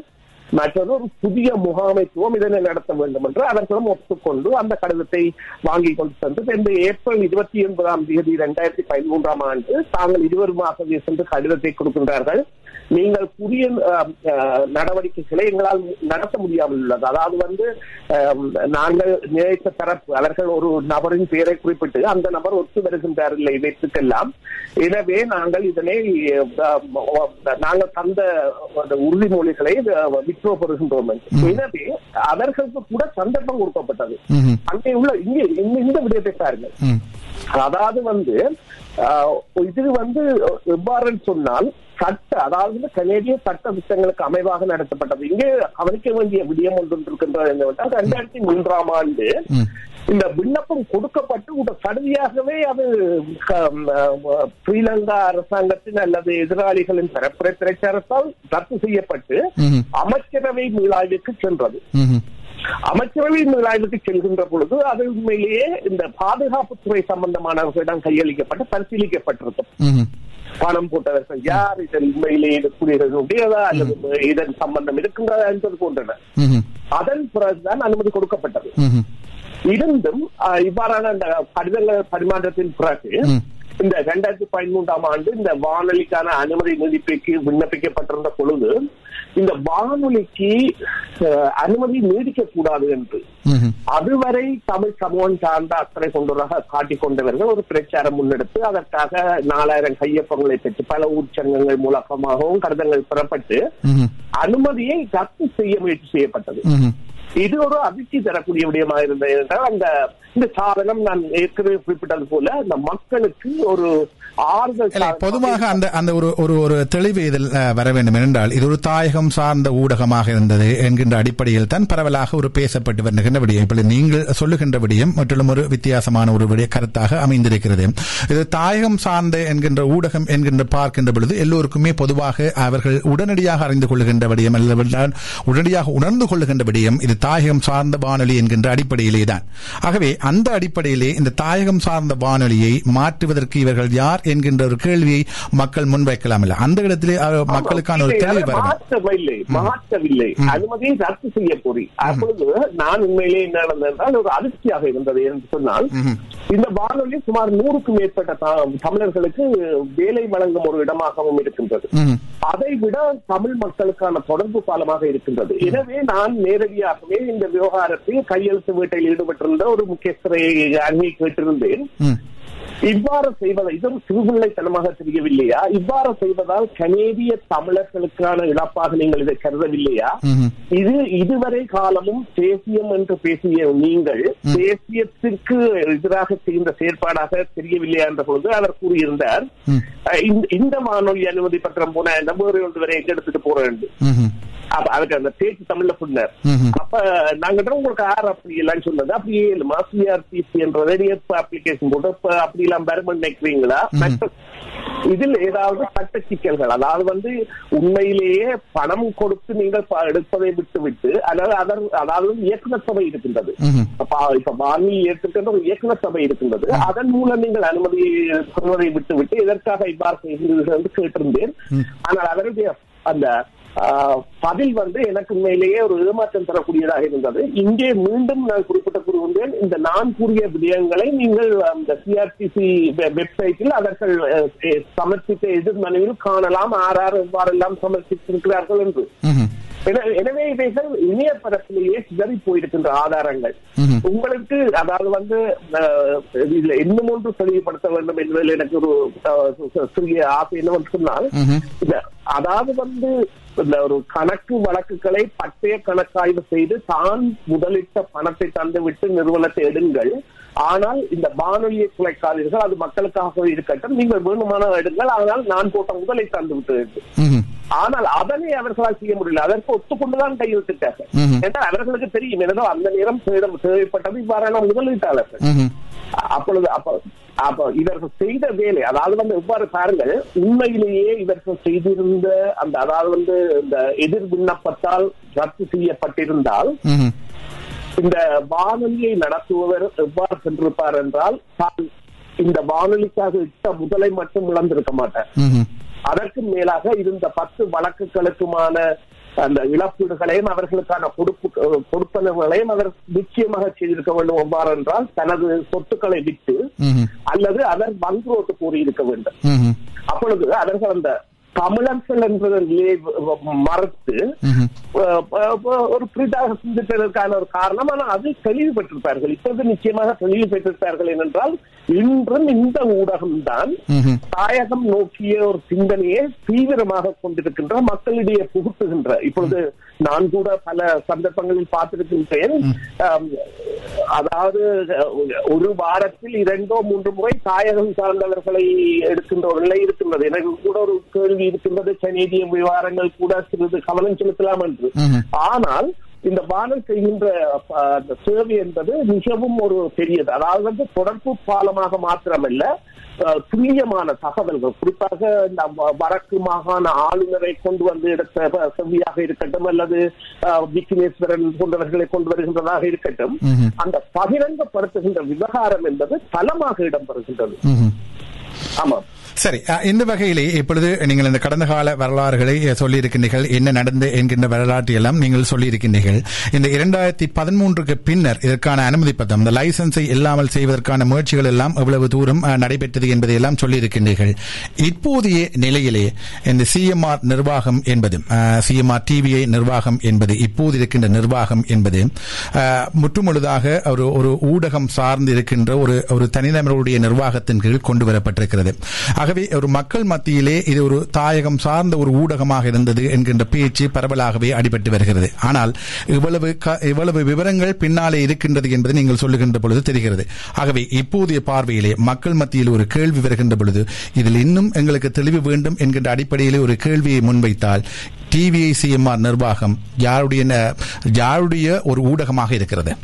மற்றது ஒரு புதிய முகாமைத்துவம் இதனை நடத்த வேண்டும் என்று அவர்களும் ஒப்புக்கொண்டு அந்த கடிதத்தை வாங்கி கொண்டு சென்று இந்த ஏப்ரல் இருபத்தி ஒன்பதாம் தேதி இரண்டாயிரத்தி பதிமூன்றாம் ஆண்டு தாங்கள் இருவருமாகவே சென்று கடிதத்தை கொடுக்கின்றார்கள். நீங்கள் புதிய நடவடிக்கைகளை எங்களால் நடத்த முடியாமல் உள்ளது அதாவது வந்து நாங்கள் நினைத்த தரப்பு அவர்கள் ஒரு நபரின் பெயரை குறிப்பிட்டு அந்த நபர் ஒத்து வருகின்றார் இல்லை இதற்கெல்லாம் எனவே நாங்கள் இதனை நாங்கள் தந்த உறுதிமொழிகளை விட்ரோ பெறுகின்றோம். எனவே அவர்களுக்கு கூட சந்தர்ப்பம் கொடுக்கப்பட்டது. அங்கே உள்ள இங்கே இந்த- இந்த விடயத்தை பாருங்கள். அதாவது வந்து இது வந்து எவ்வாறுன்னு சொன்னால் சட்ட அதாவது கனேடிய சட்ட திட்டங்களுக்கு அமைவாக நடத்தப்பட்டது இங்கே கவனிக்க வேண்டிய விடயம் ஒன்று இருக்கின்றது என்னவென்றால் இரண்டாயிரத்தி மூன்றாம் ஆண்டு. இந்த விண்ணப்பம் கொடுக்கப்பட்டு உட கடுமையாகவே அது ஸ்ரீலங்கா அரசாங்கத்தின் அல்லது எதிராளிகளின் பரப்புரை பிரச்சாரத்தால் ரத்து செய்யப்பட்டு. அமைச்சரவை மீளாய்வுக்கு சென்றது. அமைச்சரவை மீளாய்வுக்கு செல்கின்ற பொழுது அது உண்மையிலேயே இந்த பாதுகாப்புத்துறை சம்பந்தமானவர்களிடம் கையளிக்கப்பட்டு பரிசீலிக்கப்பட்டிருக்கும். பணம் போட்டவர்கள் யார் இதில் உண்மையிலே குடியரசு உடையதா அல்லது இதன் சம்பந்தம் இருக்கின்றதா என்பது போன்றன. அதன் பிறகுதான் அனுமதி கொடுக்கப்பட்டது. இருந்தும் இவ்வாறான இந்த கடிதங்கள் பரிமாற்றத்தின் பிறகு. இந்த இரண்டாயிரத்தி பதிமூன்றாம் ஆண்டு இந்த வானொலிக்கான அனுமதி நீடிப்புக்கு விண்ணப்பிக்கப்பட்டிருந்த பொழுது இந்த வானொலிக்கு அனுமதி நீடிக்க கூடாது என்று. அதுவரை தமிழ் சமூகம் சார்ந்த அக்கறை கொண்டவராக காட்டிக் கொண்டவர்கள் ஒரு பிரச்சாரம் முன்னெடுத்து அதற்காக நாலாயிரம் கையொப்பங்களை பெற்று பல ஊர்ச்சங்கங்கள் மூலமாகவும் கடிதங்கள் பெறப்பட்டு. அனுமதியை ரத்து செய்ய முயற்சி செய்யப்பட்டது. இது ஒரு அதிர்ச்சி தரக்கூடிய விடயமாக இருந்தது என்றால் அந்த இந்த சாதனம் நான் ஏற்கனவே குறிப்பிட்டது போல அந்த மக்களுக்கு ஒரு ஆறுதல் பொதுவாக அந்த அந்த ஒரு ஒரு ஒரு தெளிவு இதில் வர வேண்டும் என்றால் இது ஒரு தாயகம் சார்ந்த ஊடகமாக இருந்தது என்கின்ற அடிப்படையில் தான் பரவலாக ஒரு பேசப்பட்டு வருகின்ற விடயம். இப்படி நீங்கள் சொல்லுகின்ற விடயம் மற்றும் ஒரு வித்தியாசமான ஒரு விடய கருத்தாக அமைந்திருக்கிறது. இது தாயகம் சார்ந்த என்கின்ற ஊடகம் என்கின்ற பார்க்கின்ற பொழுது எல்லோருக்குமே பொதுவாக அவர்கள் உடனடியாக அறிந்து கொள்ளுகின்ற விடயம் அல்லது உடனடியாக உணர்ந்து கொள்ளுகின்ற விடயம் இது தாயகம் சார்ந்த வானொலி என்கின்ற அடிப்படையிலே தான் ஆகவே அந்த அடிப்படையிலே இந்த தாயகம் சார்ந்த வானொலியை மாற்றுவதற்கு இவர்கள் யார்? என்கின்ற ஒரு கேள்வியை மக்கள் முன்வைக்கலாம் இல்ல. அந்த இடத்திலே மக்களுக்கான ஒரு தெளிவு. மாற்றவில்லை மாற்றவில்லை அனுமதியை ரத்து செய்ய போறி. அப்பொழுது நான் உண்மையிலே என்ன நடந்தது ஒரு அதிர்ச்சியாக இருந்தது என்று சொன்னால் இந்த வானொலி சுமார் நூறுக்கும் மேற்பட்ட தமிழர்களுக்கு வேலை வழங்கும் ஒரு இடமாகவும் இருக்கின்றது. அதை விட தமிழ் மக்களுக்கான தொடர்பு பாலமாக இருக்கின்றது. எனவே நான் நேரடியாகவே இந்த விவகாரத்தில் கையெழுத்து வேட்டையில் ஈடுபட்டிருந்த ஒரு முக்கியஸ்தரை அணுகி கேட்டிருந்தேன். இவ்வாறு செய்வதை இது ஒரு சிறுபிள்ளைத்தனமாக தெரியவில்லையா? இவ்வாறு செய்வதால் கனேடிய தமிழர்களுக்கான இழப்பாக நீங்கள் இதை கருதவில்லையா. இது இதுவரை காலமும் தேசியம் என்று பேசிய நீங்கள் தேசியத்திற்கு எதிராக செய்கின்ற செயற்பாடாக தெரியவில்லையா என்ற பொழுது அவர் கூறியிருந்தார். இந்த- வானொலி அனுமதி பத்திரம் போன நம்பர் ஒன்று வரை எங்க எடுத்துட்டு போறேன். அதுக்கு அந்த பேச்சு தமிழ்ல சொன்னார். அப்ப நாங்க உங்களுக்கு யார் அப்படி எல்லாம் சொன்னது அப்படியே இல்லமா சிஆர்பிசி என்ற ரேடியோ அப்ளிகேஷன் போட்டு இப்ப அப்படி எல்லாம் வருமன் நினைக்கிறீங்களா? இதில் ஏதாவது சட்ட சிக்கல்கள். அதாவது வந்து உண்மையிலேயே பணம் கொடுத்து நீங்கள் எடுப்பதை விட்டு விட்டு அதாவது அதர் அதாவது இயக்குனர் சபை இருக்கின்றது. இப்ப வானொலி ஏற்றுக்கின்ற ஒரு இயக்குனர் சபை இருக்கின்றது. அதன் மூலம் நீங்கள் அனுமதி பெறுவதை விட்டு விட்டு எதற்காக இவ்வாறு செய்கிறீர்கள் என்று கேட்டிருந்தேன். ஆனால் அவருடைய அந்த பதில் வந்து எனக்கு உண்மையிலேயே ஒரு ஏமாற்றம் தரக்கூடியதாக இருந்தது. இங்கே மீண்டும் நான் குறிப்பிட்ட கூறுகின்றேன் இந்த நான் கூறிய விடயங்களை நீங்கள் அந்த சிஆர்டிசி வெப்சைட்டில் அவர்கள் சமர்ப்பித்த எதிர்மனையில் காணலாம் ஆறாறு எவ்வாறெல்லாம் சமர்ப்பித்திருக்கிறார்கள் என்று. எனவே இவைகள் இணையதளத்திலேயே சிதறி போயிருக்கின்ற ஆதாரங்கள். உங்களுக்கு அதாவது வந்து இதுல இன்னும் ஒன்று தெளிவுபடுத்த வேண்டும் என்பதில் எனக்கு ஒரு சிறிய ஆசை என்னவென்று சொன்னால் அதாவது வந்து இந்த ஒரு கணக்கு வழக்குகளை பட்டய கணக்காய்வு செய்து தான் முதலிட்ட பணத்தை தந்துவிட்டு நிறுவனத்தை எடுங்கள். ஆனால் இந்த வானொலியை குலைக்காதீர்கள் அது மக்களுக்காக இருக்கட்டும். நீங்கள் வேணுமான எடுங்கள் ஆனால் நான் போட்ட முதலை தந்து விட்டு ம்ஹும். ஆனால் அதனை அவர்களால் செய்ய முடியல. அதற்கு ஒத்துக்கொண்டுதான் கையெழுத்திட்டார்கள். ஏன்னா அவர்களுக்கு தெரியும். ஏதோ அந்த நேரம் தேவை- தேவைப்பட்டது இவ்வாறான முதலீட்டாளர்கள். அப்பொழுது அப்ப அப்ப இவர்கள் செய்த வேலை அதாவது வந்து எவ்வாறு பாருங்கள் உண்மையிலேயே இவர்கள் செய்திருந்த அந்த அதாவது வந்து இந்த எதிர் விண்ணப்பத்தால் ரத்து செய்யப்பட்டிருந்தால். இந்த வானொலியை நடத்துபவர் எவ்வாறு சென்றிருப்பார் என்றால் தான் இந்த வானொலிக்காக இட்ட முதலை மட்டும் இழந்திருக்க மாட்டார் ம்ஹும். அதற்கு மேலாக இருந்த பத்து வழக்குகளுக்குமான அந்த இழப்பீடுகளையும் அவர்களுக்கான கொடுப்பு கொடுப்பனவுகளையும் அவர் நிச்சயமாக செய்திருக்க வேண்டும் எவ்வாறு என்றால் தனது சொத்துக்களை விட்டு. அல்லது அவர் வங்குரோட்டு கூறியிருக்க வேண்டும். அப்பொழுது அவர்கள் அந்த தமிழர்கள் என்பதிலே மறுத்து ஒரு புதிதாக சிந்திப்பதற்கான ஒரு காரணம். ஆனால் அது தெளிவு பெற்றிருப்பார்கள் இப்போது நிச்சயமாக தெளிவு பெற்றிருப்பார்கள் ஏனென்றால் இன்றும் இந்த ஊடகம்தான். தாயகம் நோக்கிய ஒரு சிந்தனையை தீவிரமாக கொண்டிருக்கின்ற மக்களிடையே புகுத்துகின்ற இப்பொழுது நான் கூட பல சந்தர்ப்பங்களில் பார்த்திருக்கின்றேன். அதாவது ஒரு வாரத்தில் இரண்டோ மூன்று முறை தாயகம் சார்ந்தவர்களை எடுக்கின்ற ஒரு நிலை இருக்கின்றது. எனக்கு கூட ஒரு கேள்வி இருக்கின்றது. கனேடிய விவகாரங்கள் கூட சிறிது கவனம் செலுத்தலாம் என்று. ஆனால் இந்த வானல் செய்கின்ற சேவை என்பது மிகவும் ஒரு பெரியது. அதாவது வந்து தொடர்பு பாலமாக மாத்திரமல்ல துல்லியமான தகவல்கள் குறிப்பாக இந்த வடக்கு மாகாண ஆளுநரை கொண்டு வந்து எடுத்த செவ்வியாக இருக்கட்டும் அல்லது விக்னேஸ்வரன் போன்றவர்களை கொண்டு வருகின்றதாக இருக்கட்டும். அந்த பகிரங்கப்படுத்துகின்ற விவகாரம் என்பது பலமாக இடம்பெறுகின்றது. ஆமாம் சரி இந்த வகையிலே இப்பொழுது நீங்கள் இந்த கடந்த கால வரலாறுகளை அஹ், சொல்லியிருக்கின்றீர்கள். என்ன நடந்து என்கின்ற வரலாற்றை எல்லாம் நீங்கள் சொல்லியிருக்கின்றீர்கள். இந்த இரண்டாயிரத்தி பதிமூன்றுக்கு பின்னர் இதற்கான அனுமதி பத்திரம் இந்த லைசன்ஸை இல்லாமல் செய்வதற்கான முயற்சிகள் எல்லாம் எவ்வளவு தூரம் நடைபெற்றது என்பதை எல்லாம் சொல்லியிருக்கின்றீர்கள். இப்போதைய நிலையிலே இந்த சிஎம்ஆர் நிர்வாகம் என்பது சிஎம்ஆர் டிவிஐ நிர்வாகம் என்பது இப்போது இருக்கின்ற நிர்வாகம் என்பது முற்றுமுழுதாக ஒரு ஒரு ஊடகம் சார்ந்து இருக்கின்ற ஒரு ஒரு தனிநபருடைய நிர்வாகத்தின் கீழ் கொண்டு வரப்பட்டிருக்கிறது. ஆகவே ஒரு மக்கள் மத்தியிலே இது ஒரு தாயகம் சார்ந்த ஒரு ஊடகமாக இருந்தது என்கின்ற பேச்சு பரவலாகவே அடிபட்டு வருகிறது. ஆனால் இவ்வளவு க- இவ்வளவு விவரங்கள் பின்னாலே இருக்கின்றது என்பது நீங்கள் சொல்லுகின்ற பொழுது தெரிகிறது. ஆகவே இப்போதைய பார்வையிலே மக்கள் மத்தியில் ஒரு கேள்வி வருகின்ற பொழுது இதில் இன்னும் எங்களுக்கு தெளிவு வேண்டும் என்கின்ற அடிப்படையிலே ஒரு கேள்வியை முன்வைத்தால் டிவிஐ சிஎம்ஆர் நிர்வாகம் யாருடைய யாருடைய ஒரு ஊடகமாக இருக்கிறது?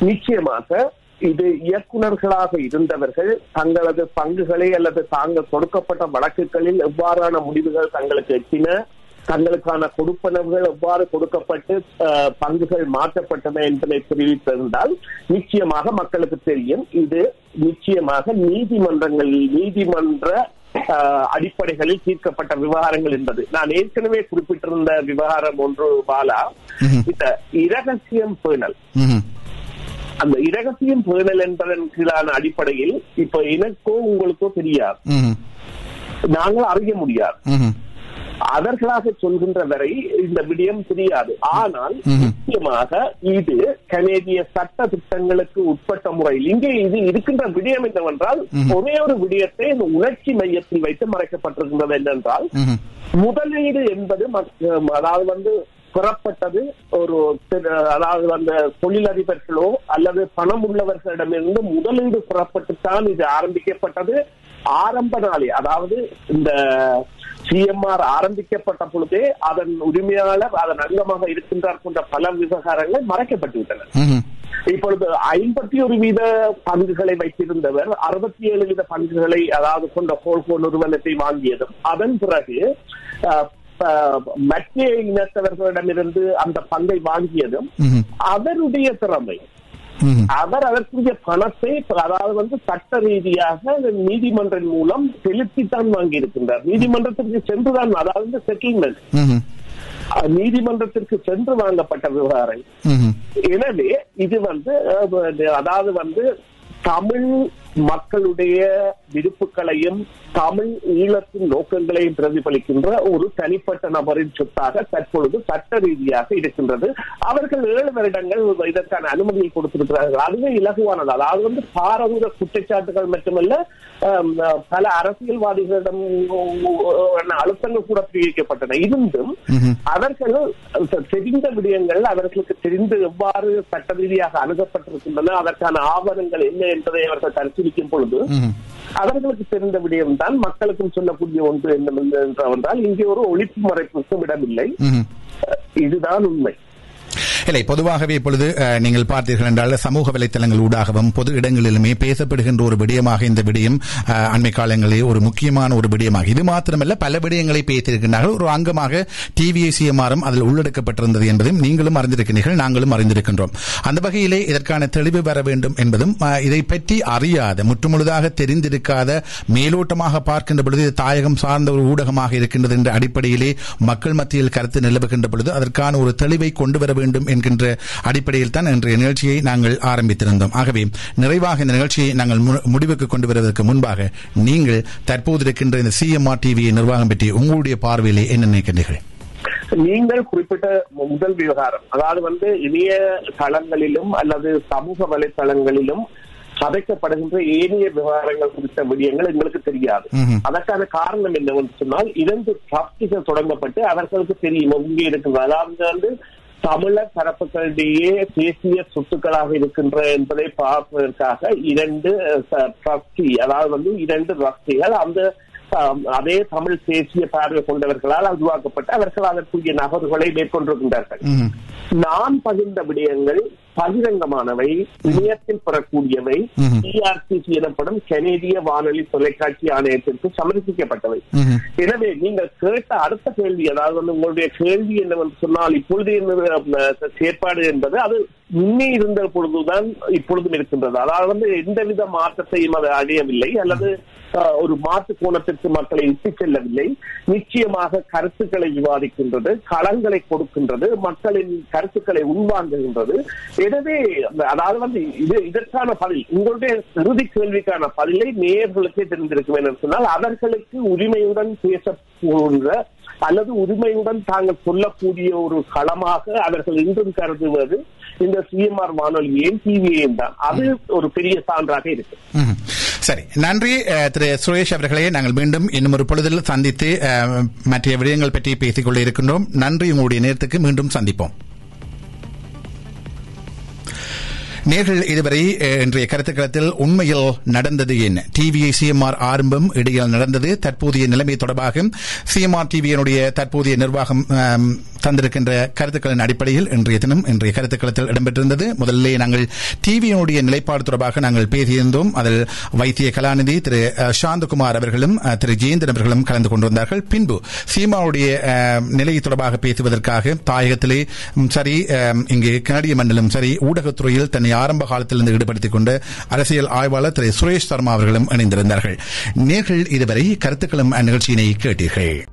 நிச்சயமாக இது இயக்குனர்களாக இருந்தவர்கள் தங்களது பங்குகளை அல்லது தாங்கள் கொடுக்கப்பட்ட வழக்குகளில் எவ்வாறான முடிவுகள் தங்களுக்கு எட்டின தங்களுக்கான கொடுப்பனவுகள் எவ்வாறு கொடுக்கப்பட்டு பங்குகள் மாற்றப்பட்டன என்பதை தெரிவித்திருந்தால் நிச்சயமாக மக்களுக்கு தெரியும். இது நிச்சயமாக நீதிமன்றங்களில் நீதிமன்ற அடிப்படைகளில் தீர்க்கப்பட்ட விவகாரங்கள் என்பது. நான் ஏற்கனவே குறிப்பிட்டிருந்த விவகாரம் ஒன்று பாலா. இந்த இரகசியம் பேணல். அந்த இரகசியம் பேணல் என்பதன் கீழான அடிப்படையில் இப்ப எனக்கோ உங்களுக்கோ தெரியாது. நாங்கள் அறிய முடியாது. அவர்களாக சொல்கின்ற வரை இந்த விடயம் தெரியாது ஆனால். நிச்சயமாக இது கனேடிய சட்ட திட்டங்களுக்கு உட்பட்ட முறையில் இங்கே இது இருக்கின்ற விடயம் என்னவென்றால் ஒரே ஒரு விடயத்தை இந்த உணர்ச்சி மையத்தில் வைத்து மறைக்கப்பட்டிருக்கின்றது என்னென்றால். முதலீடு என்பது அதாவது வந்து பெறப்பட்டது ஒரு அதாவது அந்த தொழிலதிபர்களோ அல்லது பணம் உள்ளவர்களிடமிருந்து முதலீடு பெறப்பட்டுத்தான் இது ஆரம்பிக்கப்பட்டது ஆரம்ப நாளே அதாவது இந்த சிஎம்ஆர் ஆரம்பிக்கப்பட்ட பொழுதே அதன் உரிமையாளர் அதன் அங்கமாக இருக்கின்றார் போன்ற பல விவகாரங்கள் மறைக்கப்பட்டு விட்டன ம்ஹும். இப்பொழுது ஐம்பத்தி ஒரு வீத பங்குகளை வைத்திருந்தவர் அறுபத்தி ஏழு வீத பங்குகளை அதாவது கொண்ட ஹோல்கோ நிறுவனத்தை வாங்கியதும் அதன் பிறகு மற்ற இனத்தவர்களிடமிருந்து அந்த பங்கை வாங்கியதும். அவருடைய திறமை. அவர் அதற்குரிய பணத்தை அதாவது வந்து சட்ட ரீதியாக நீதிமன்றம் மூலம் செலுத்தித்தான் வாங்கி இருக்கின்றார் நீதிமன்றத்திற்கு சென்றுதான் அதாவது செட்டில்மெண்ட். நீதிமன்றத்திற்கு சென்று வாங்கப்பட்ட விவகாரம். எனவே இது வந்து அதாவது வந்து தமிழ் மக்களுடைய விருப்புகளையும் தமிழ் ஈழத்தின் நோக்கங்களையும் பிரதிபலிக்கின்ற ஒரு தனிப்பட்ட நபரின் சொத்தாக தற்பொழுது சட்ட ரீதியாக இருக்கின்றது. அவர்கள் ஏழு வருடங்கள் இதற்கான அனுமதியை கொடுத்திருக்கிறார்கள். அதுவே இலகுவானது. அதாவது வந்து பாரதூர குற்றச்சாட்டுகள் மட்டுமல்ல பல அரசியல்வாதிகளிடம் அழுத்தங்கள் கூட தெரிவிக்கப்பட்டன. இருந்தும். அவர்கள் தெரிந்த விடயங்கள் அவர்களுக்கு தெரிந்து எவ்வாறு சட்ட ரீதியாக அணுகப்பட்டிருக்கின்றன அதற்கான ஆவணங்கள் என்ன என்பதை அவர்கள் பரிசீலிக்கும் பொழுது. அவர்களுக்கு தெரிந்த விடயம் தான் மக்களுக்கும் சொல்லக்கூடிய ஒன்று என்னவென்றால் இங்கே ஒரு ஒழிப்பு மறைப்புக்கும் இடமில்லை. இதுதான் உண்மை இல்லை பொதுவாகவே இப்பொழுது நீங்கள் பார்த்தீர்கள் என்றால் சமூக வலைத்தளங்கள் ஊடாகவும் பொது இடங்களிலுமே பேசப்படுகின்ற ஒரு விடயமாக இந்த விடயம் அண்மை காலங்களில் ஒரு முக்கியமான ஒரு விடயமாக. இது மாத்திரமல்ல பல விடயங்களை பேசியிருக்கின்றார்கள். ஒரு அங்கமாக டிவிஐசிஎம்ஆரும் அதில் உள்ளடக்கப்பட்டிருந்தது என்பதையும் நீங்களும் அறிந்திருக்கிறீர்கள் நாங்களும் அறிந்திருக்கின்றோம். அந்த வகையிலே இதற்கான தெளிவு வர வேண்டும் என்பதும் இதை பற்றி அறியாத முற்றுமுழுதாக தெரிந்திருக்காத மேலோட்டமாக பார்க்கின்ற பொழுது தாயகம் சார்ந்த ஒரு ஊடகமாக இருக்கின்றது என்ற அடிப்படையிலே மக்கள் மத்தியில் கருத்து நிலவுகின்ற பொழுது அதற்கான ஒரு தெளிவை கொண்டு வர வேண்டும் என்கின்ற அடிப்படையில் தான் இன்றைய நிகழ்ச்சியை நாங்கள் ஆரம்பித்திருந்தோம். ஆகவே நிறைவாக இந்த நிகழ்ச்சியை நாங்கள் முடிவுக்கு கொண்டு வருவதற்கு முன்பாக நீங்கள் தற்போது இருக்கின்ற இந்த சிஎம்ஆர் டிவியை நிர்வாகம் பற்றி உங்களுடைய பார்வையிலே என்ன நினைக்கின்றீர்கள்? நீங்கள் குறிப்பிட்ட முதல் விவகாரம் அதாவது வந்து இணைய தளங்களிலும் அல்லது சமூக வலைத்தளங்களிலும் கதைக்கப்படுகின்ற ஏனைய விவகாரங்கள் குறித்த விடயங்கள் எங்களுக்கு தெரியாது. அதற்கான காரணம் என்னவென்று சொன்னால் இரண்டு டிரஸ்டிகள் தொடங்கப்பட்டு அவர்களுக்கு தெரியும் இங்கே இருக்கிறது அதாவது வந்து தமிழர் தரப்புகளிடையே தேசிய சொத்துக்களாக இருக்கின்ற என்பதை பார்ப்பதற்காக இரண்டு ட்ரஸ்டி அதாவது வந்து இரண்டு ட்ரஸ்டிகள் அந்த அதே தமிழ் தேசிய பார்வை கொண்டவர்களால் உருவாக்கப்பட்டு அவர்கள் அதற்குரிய நகர்வுகளை மேற்கொண்டிருக்கின்றார்கள். நான் பகிர்ந்த விடயங்கள் பகிரங்கமானவை இணையத்தில் பெறக்கூடியவை டிஆர்சிசி எனப்படும் கனேடிய வானொலி தொலைக்காட்சி ஆணையத்திற்கு சமர்ப்பிக்கப்பட்டவை. எனவே நீங்கள் கேட்ட அடுத்த கேள்வி அதாவது வந்து உங்களுடைய கேள்வி என்னவென்று சொன்னால் இப்பொழுது என்ன செயற்பாடு என்பது அது முன்னே இருந்த பொழுதுதான் இப்பொழுதும் இருக்கின்றது. அதாவது வந்து எந்தவித மாற்றத்தையும் அது அடையவில்லை அல்லது ஒரு மாற்று கோணத்திற்கு மக்களை இட்டுச் செல்லவில்லை. நிச்சயமாக கருத்துக்களை விவாதிக்கின்றது களங்களை கொடுக்கின்றது மக்களின் கருத்துக்களை உள்வாங்குகின்றது. எனவே அதாவது வந்து இது இதற்கான பதில் உங்களுடைய இறுதி கேள்விக்கான பதிலை நேயர்களுக்கே தெரிந்திருக்கும் என்று சொன்னால் அவர்களுக்கு உரிமையுடன் பேச போன்ற அல்லது உரிமையுடன் தாங்கள் சொல்லக்கூடிய ஒரு களமாக அவர்கள் இன்றும் கருதுவது இந்த சிஎம்ஆர் வானொலியையும் டிவியையும் தான். அது ஒரு பெரிய சான்றாக இருக்கு. சரி நன்றி திரு சுரேஷ் அவர்களே. நாங்கள் மீண்டும் இன்னும் ஒரு பொழுதில் சந்தித்து அஹ், மற்ற விடயங்கள் பற்றி பேசிக் கொள்ள இருக்கின்றோம். நன்றி உங்களுடைய நேரத்துக்கு மீண்டும் சந்திப்போம். நேர்கள் இதுவரை இன்றைய கருத்துக்களத்தில் உண்மையில் நடந்தது என்ன? டிவிஐ சிஎம்ஆர் ஆரம்பம் இடையில் நடந்தது தற்போதைய நிலைமை தொடர்பாக சிஎம்ஆர் டிவியினுடைய தற்போதைய நிர்வாகம் தந்திருக்கின்ற கருத்துக்களின் அடிப்படையில் இன்றைய தினம் இன்றைய கருத்துக்களத்தில் இடம்பெற்றிருந்தது. முதலிலே நாங்கள் டிவியினுடைய நிலைப்பாடு தொடர்பாக நாங்கள் பேசியிருந்தோம். அதில் வைத்திய கலாநிதி திரு சாந்தகுமார் அவர்களும் திரு ஜெயந்தன் அவர்களும் கலந்து கொண்டிருந்தார்கள். பின்பு சீமாவுடைய நிலை தொடர்பாக பேசுவதற்காக தாயகத்திலே சரி இங்கே கனடிய மண்டலம் சரி ஊடகத்துறையில் தன்னை ஆரம்ப காலத்திலிருந்து ஈடுபடுத்திக் கொண்டு அரசியல் ஆய்வாளர் திரு சுரேஷ் சர்மா அவர்களும் இணைந்திருந்தார்கள். நேர்கள் இதுவரை கருத்துக்களும் அந்நிகழ்ச்சியினை கேட்டீர்கள்.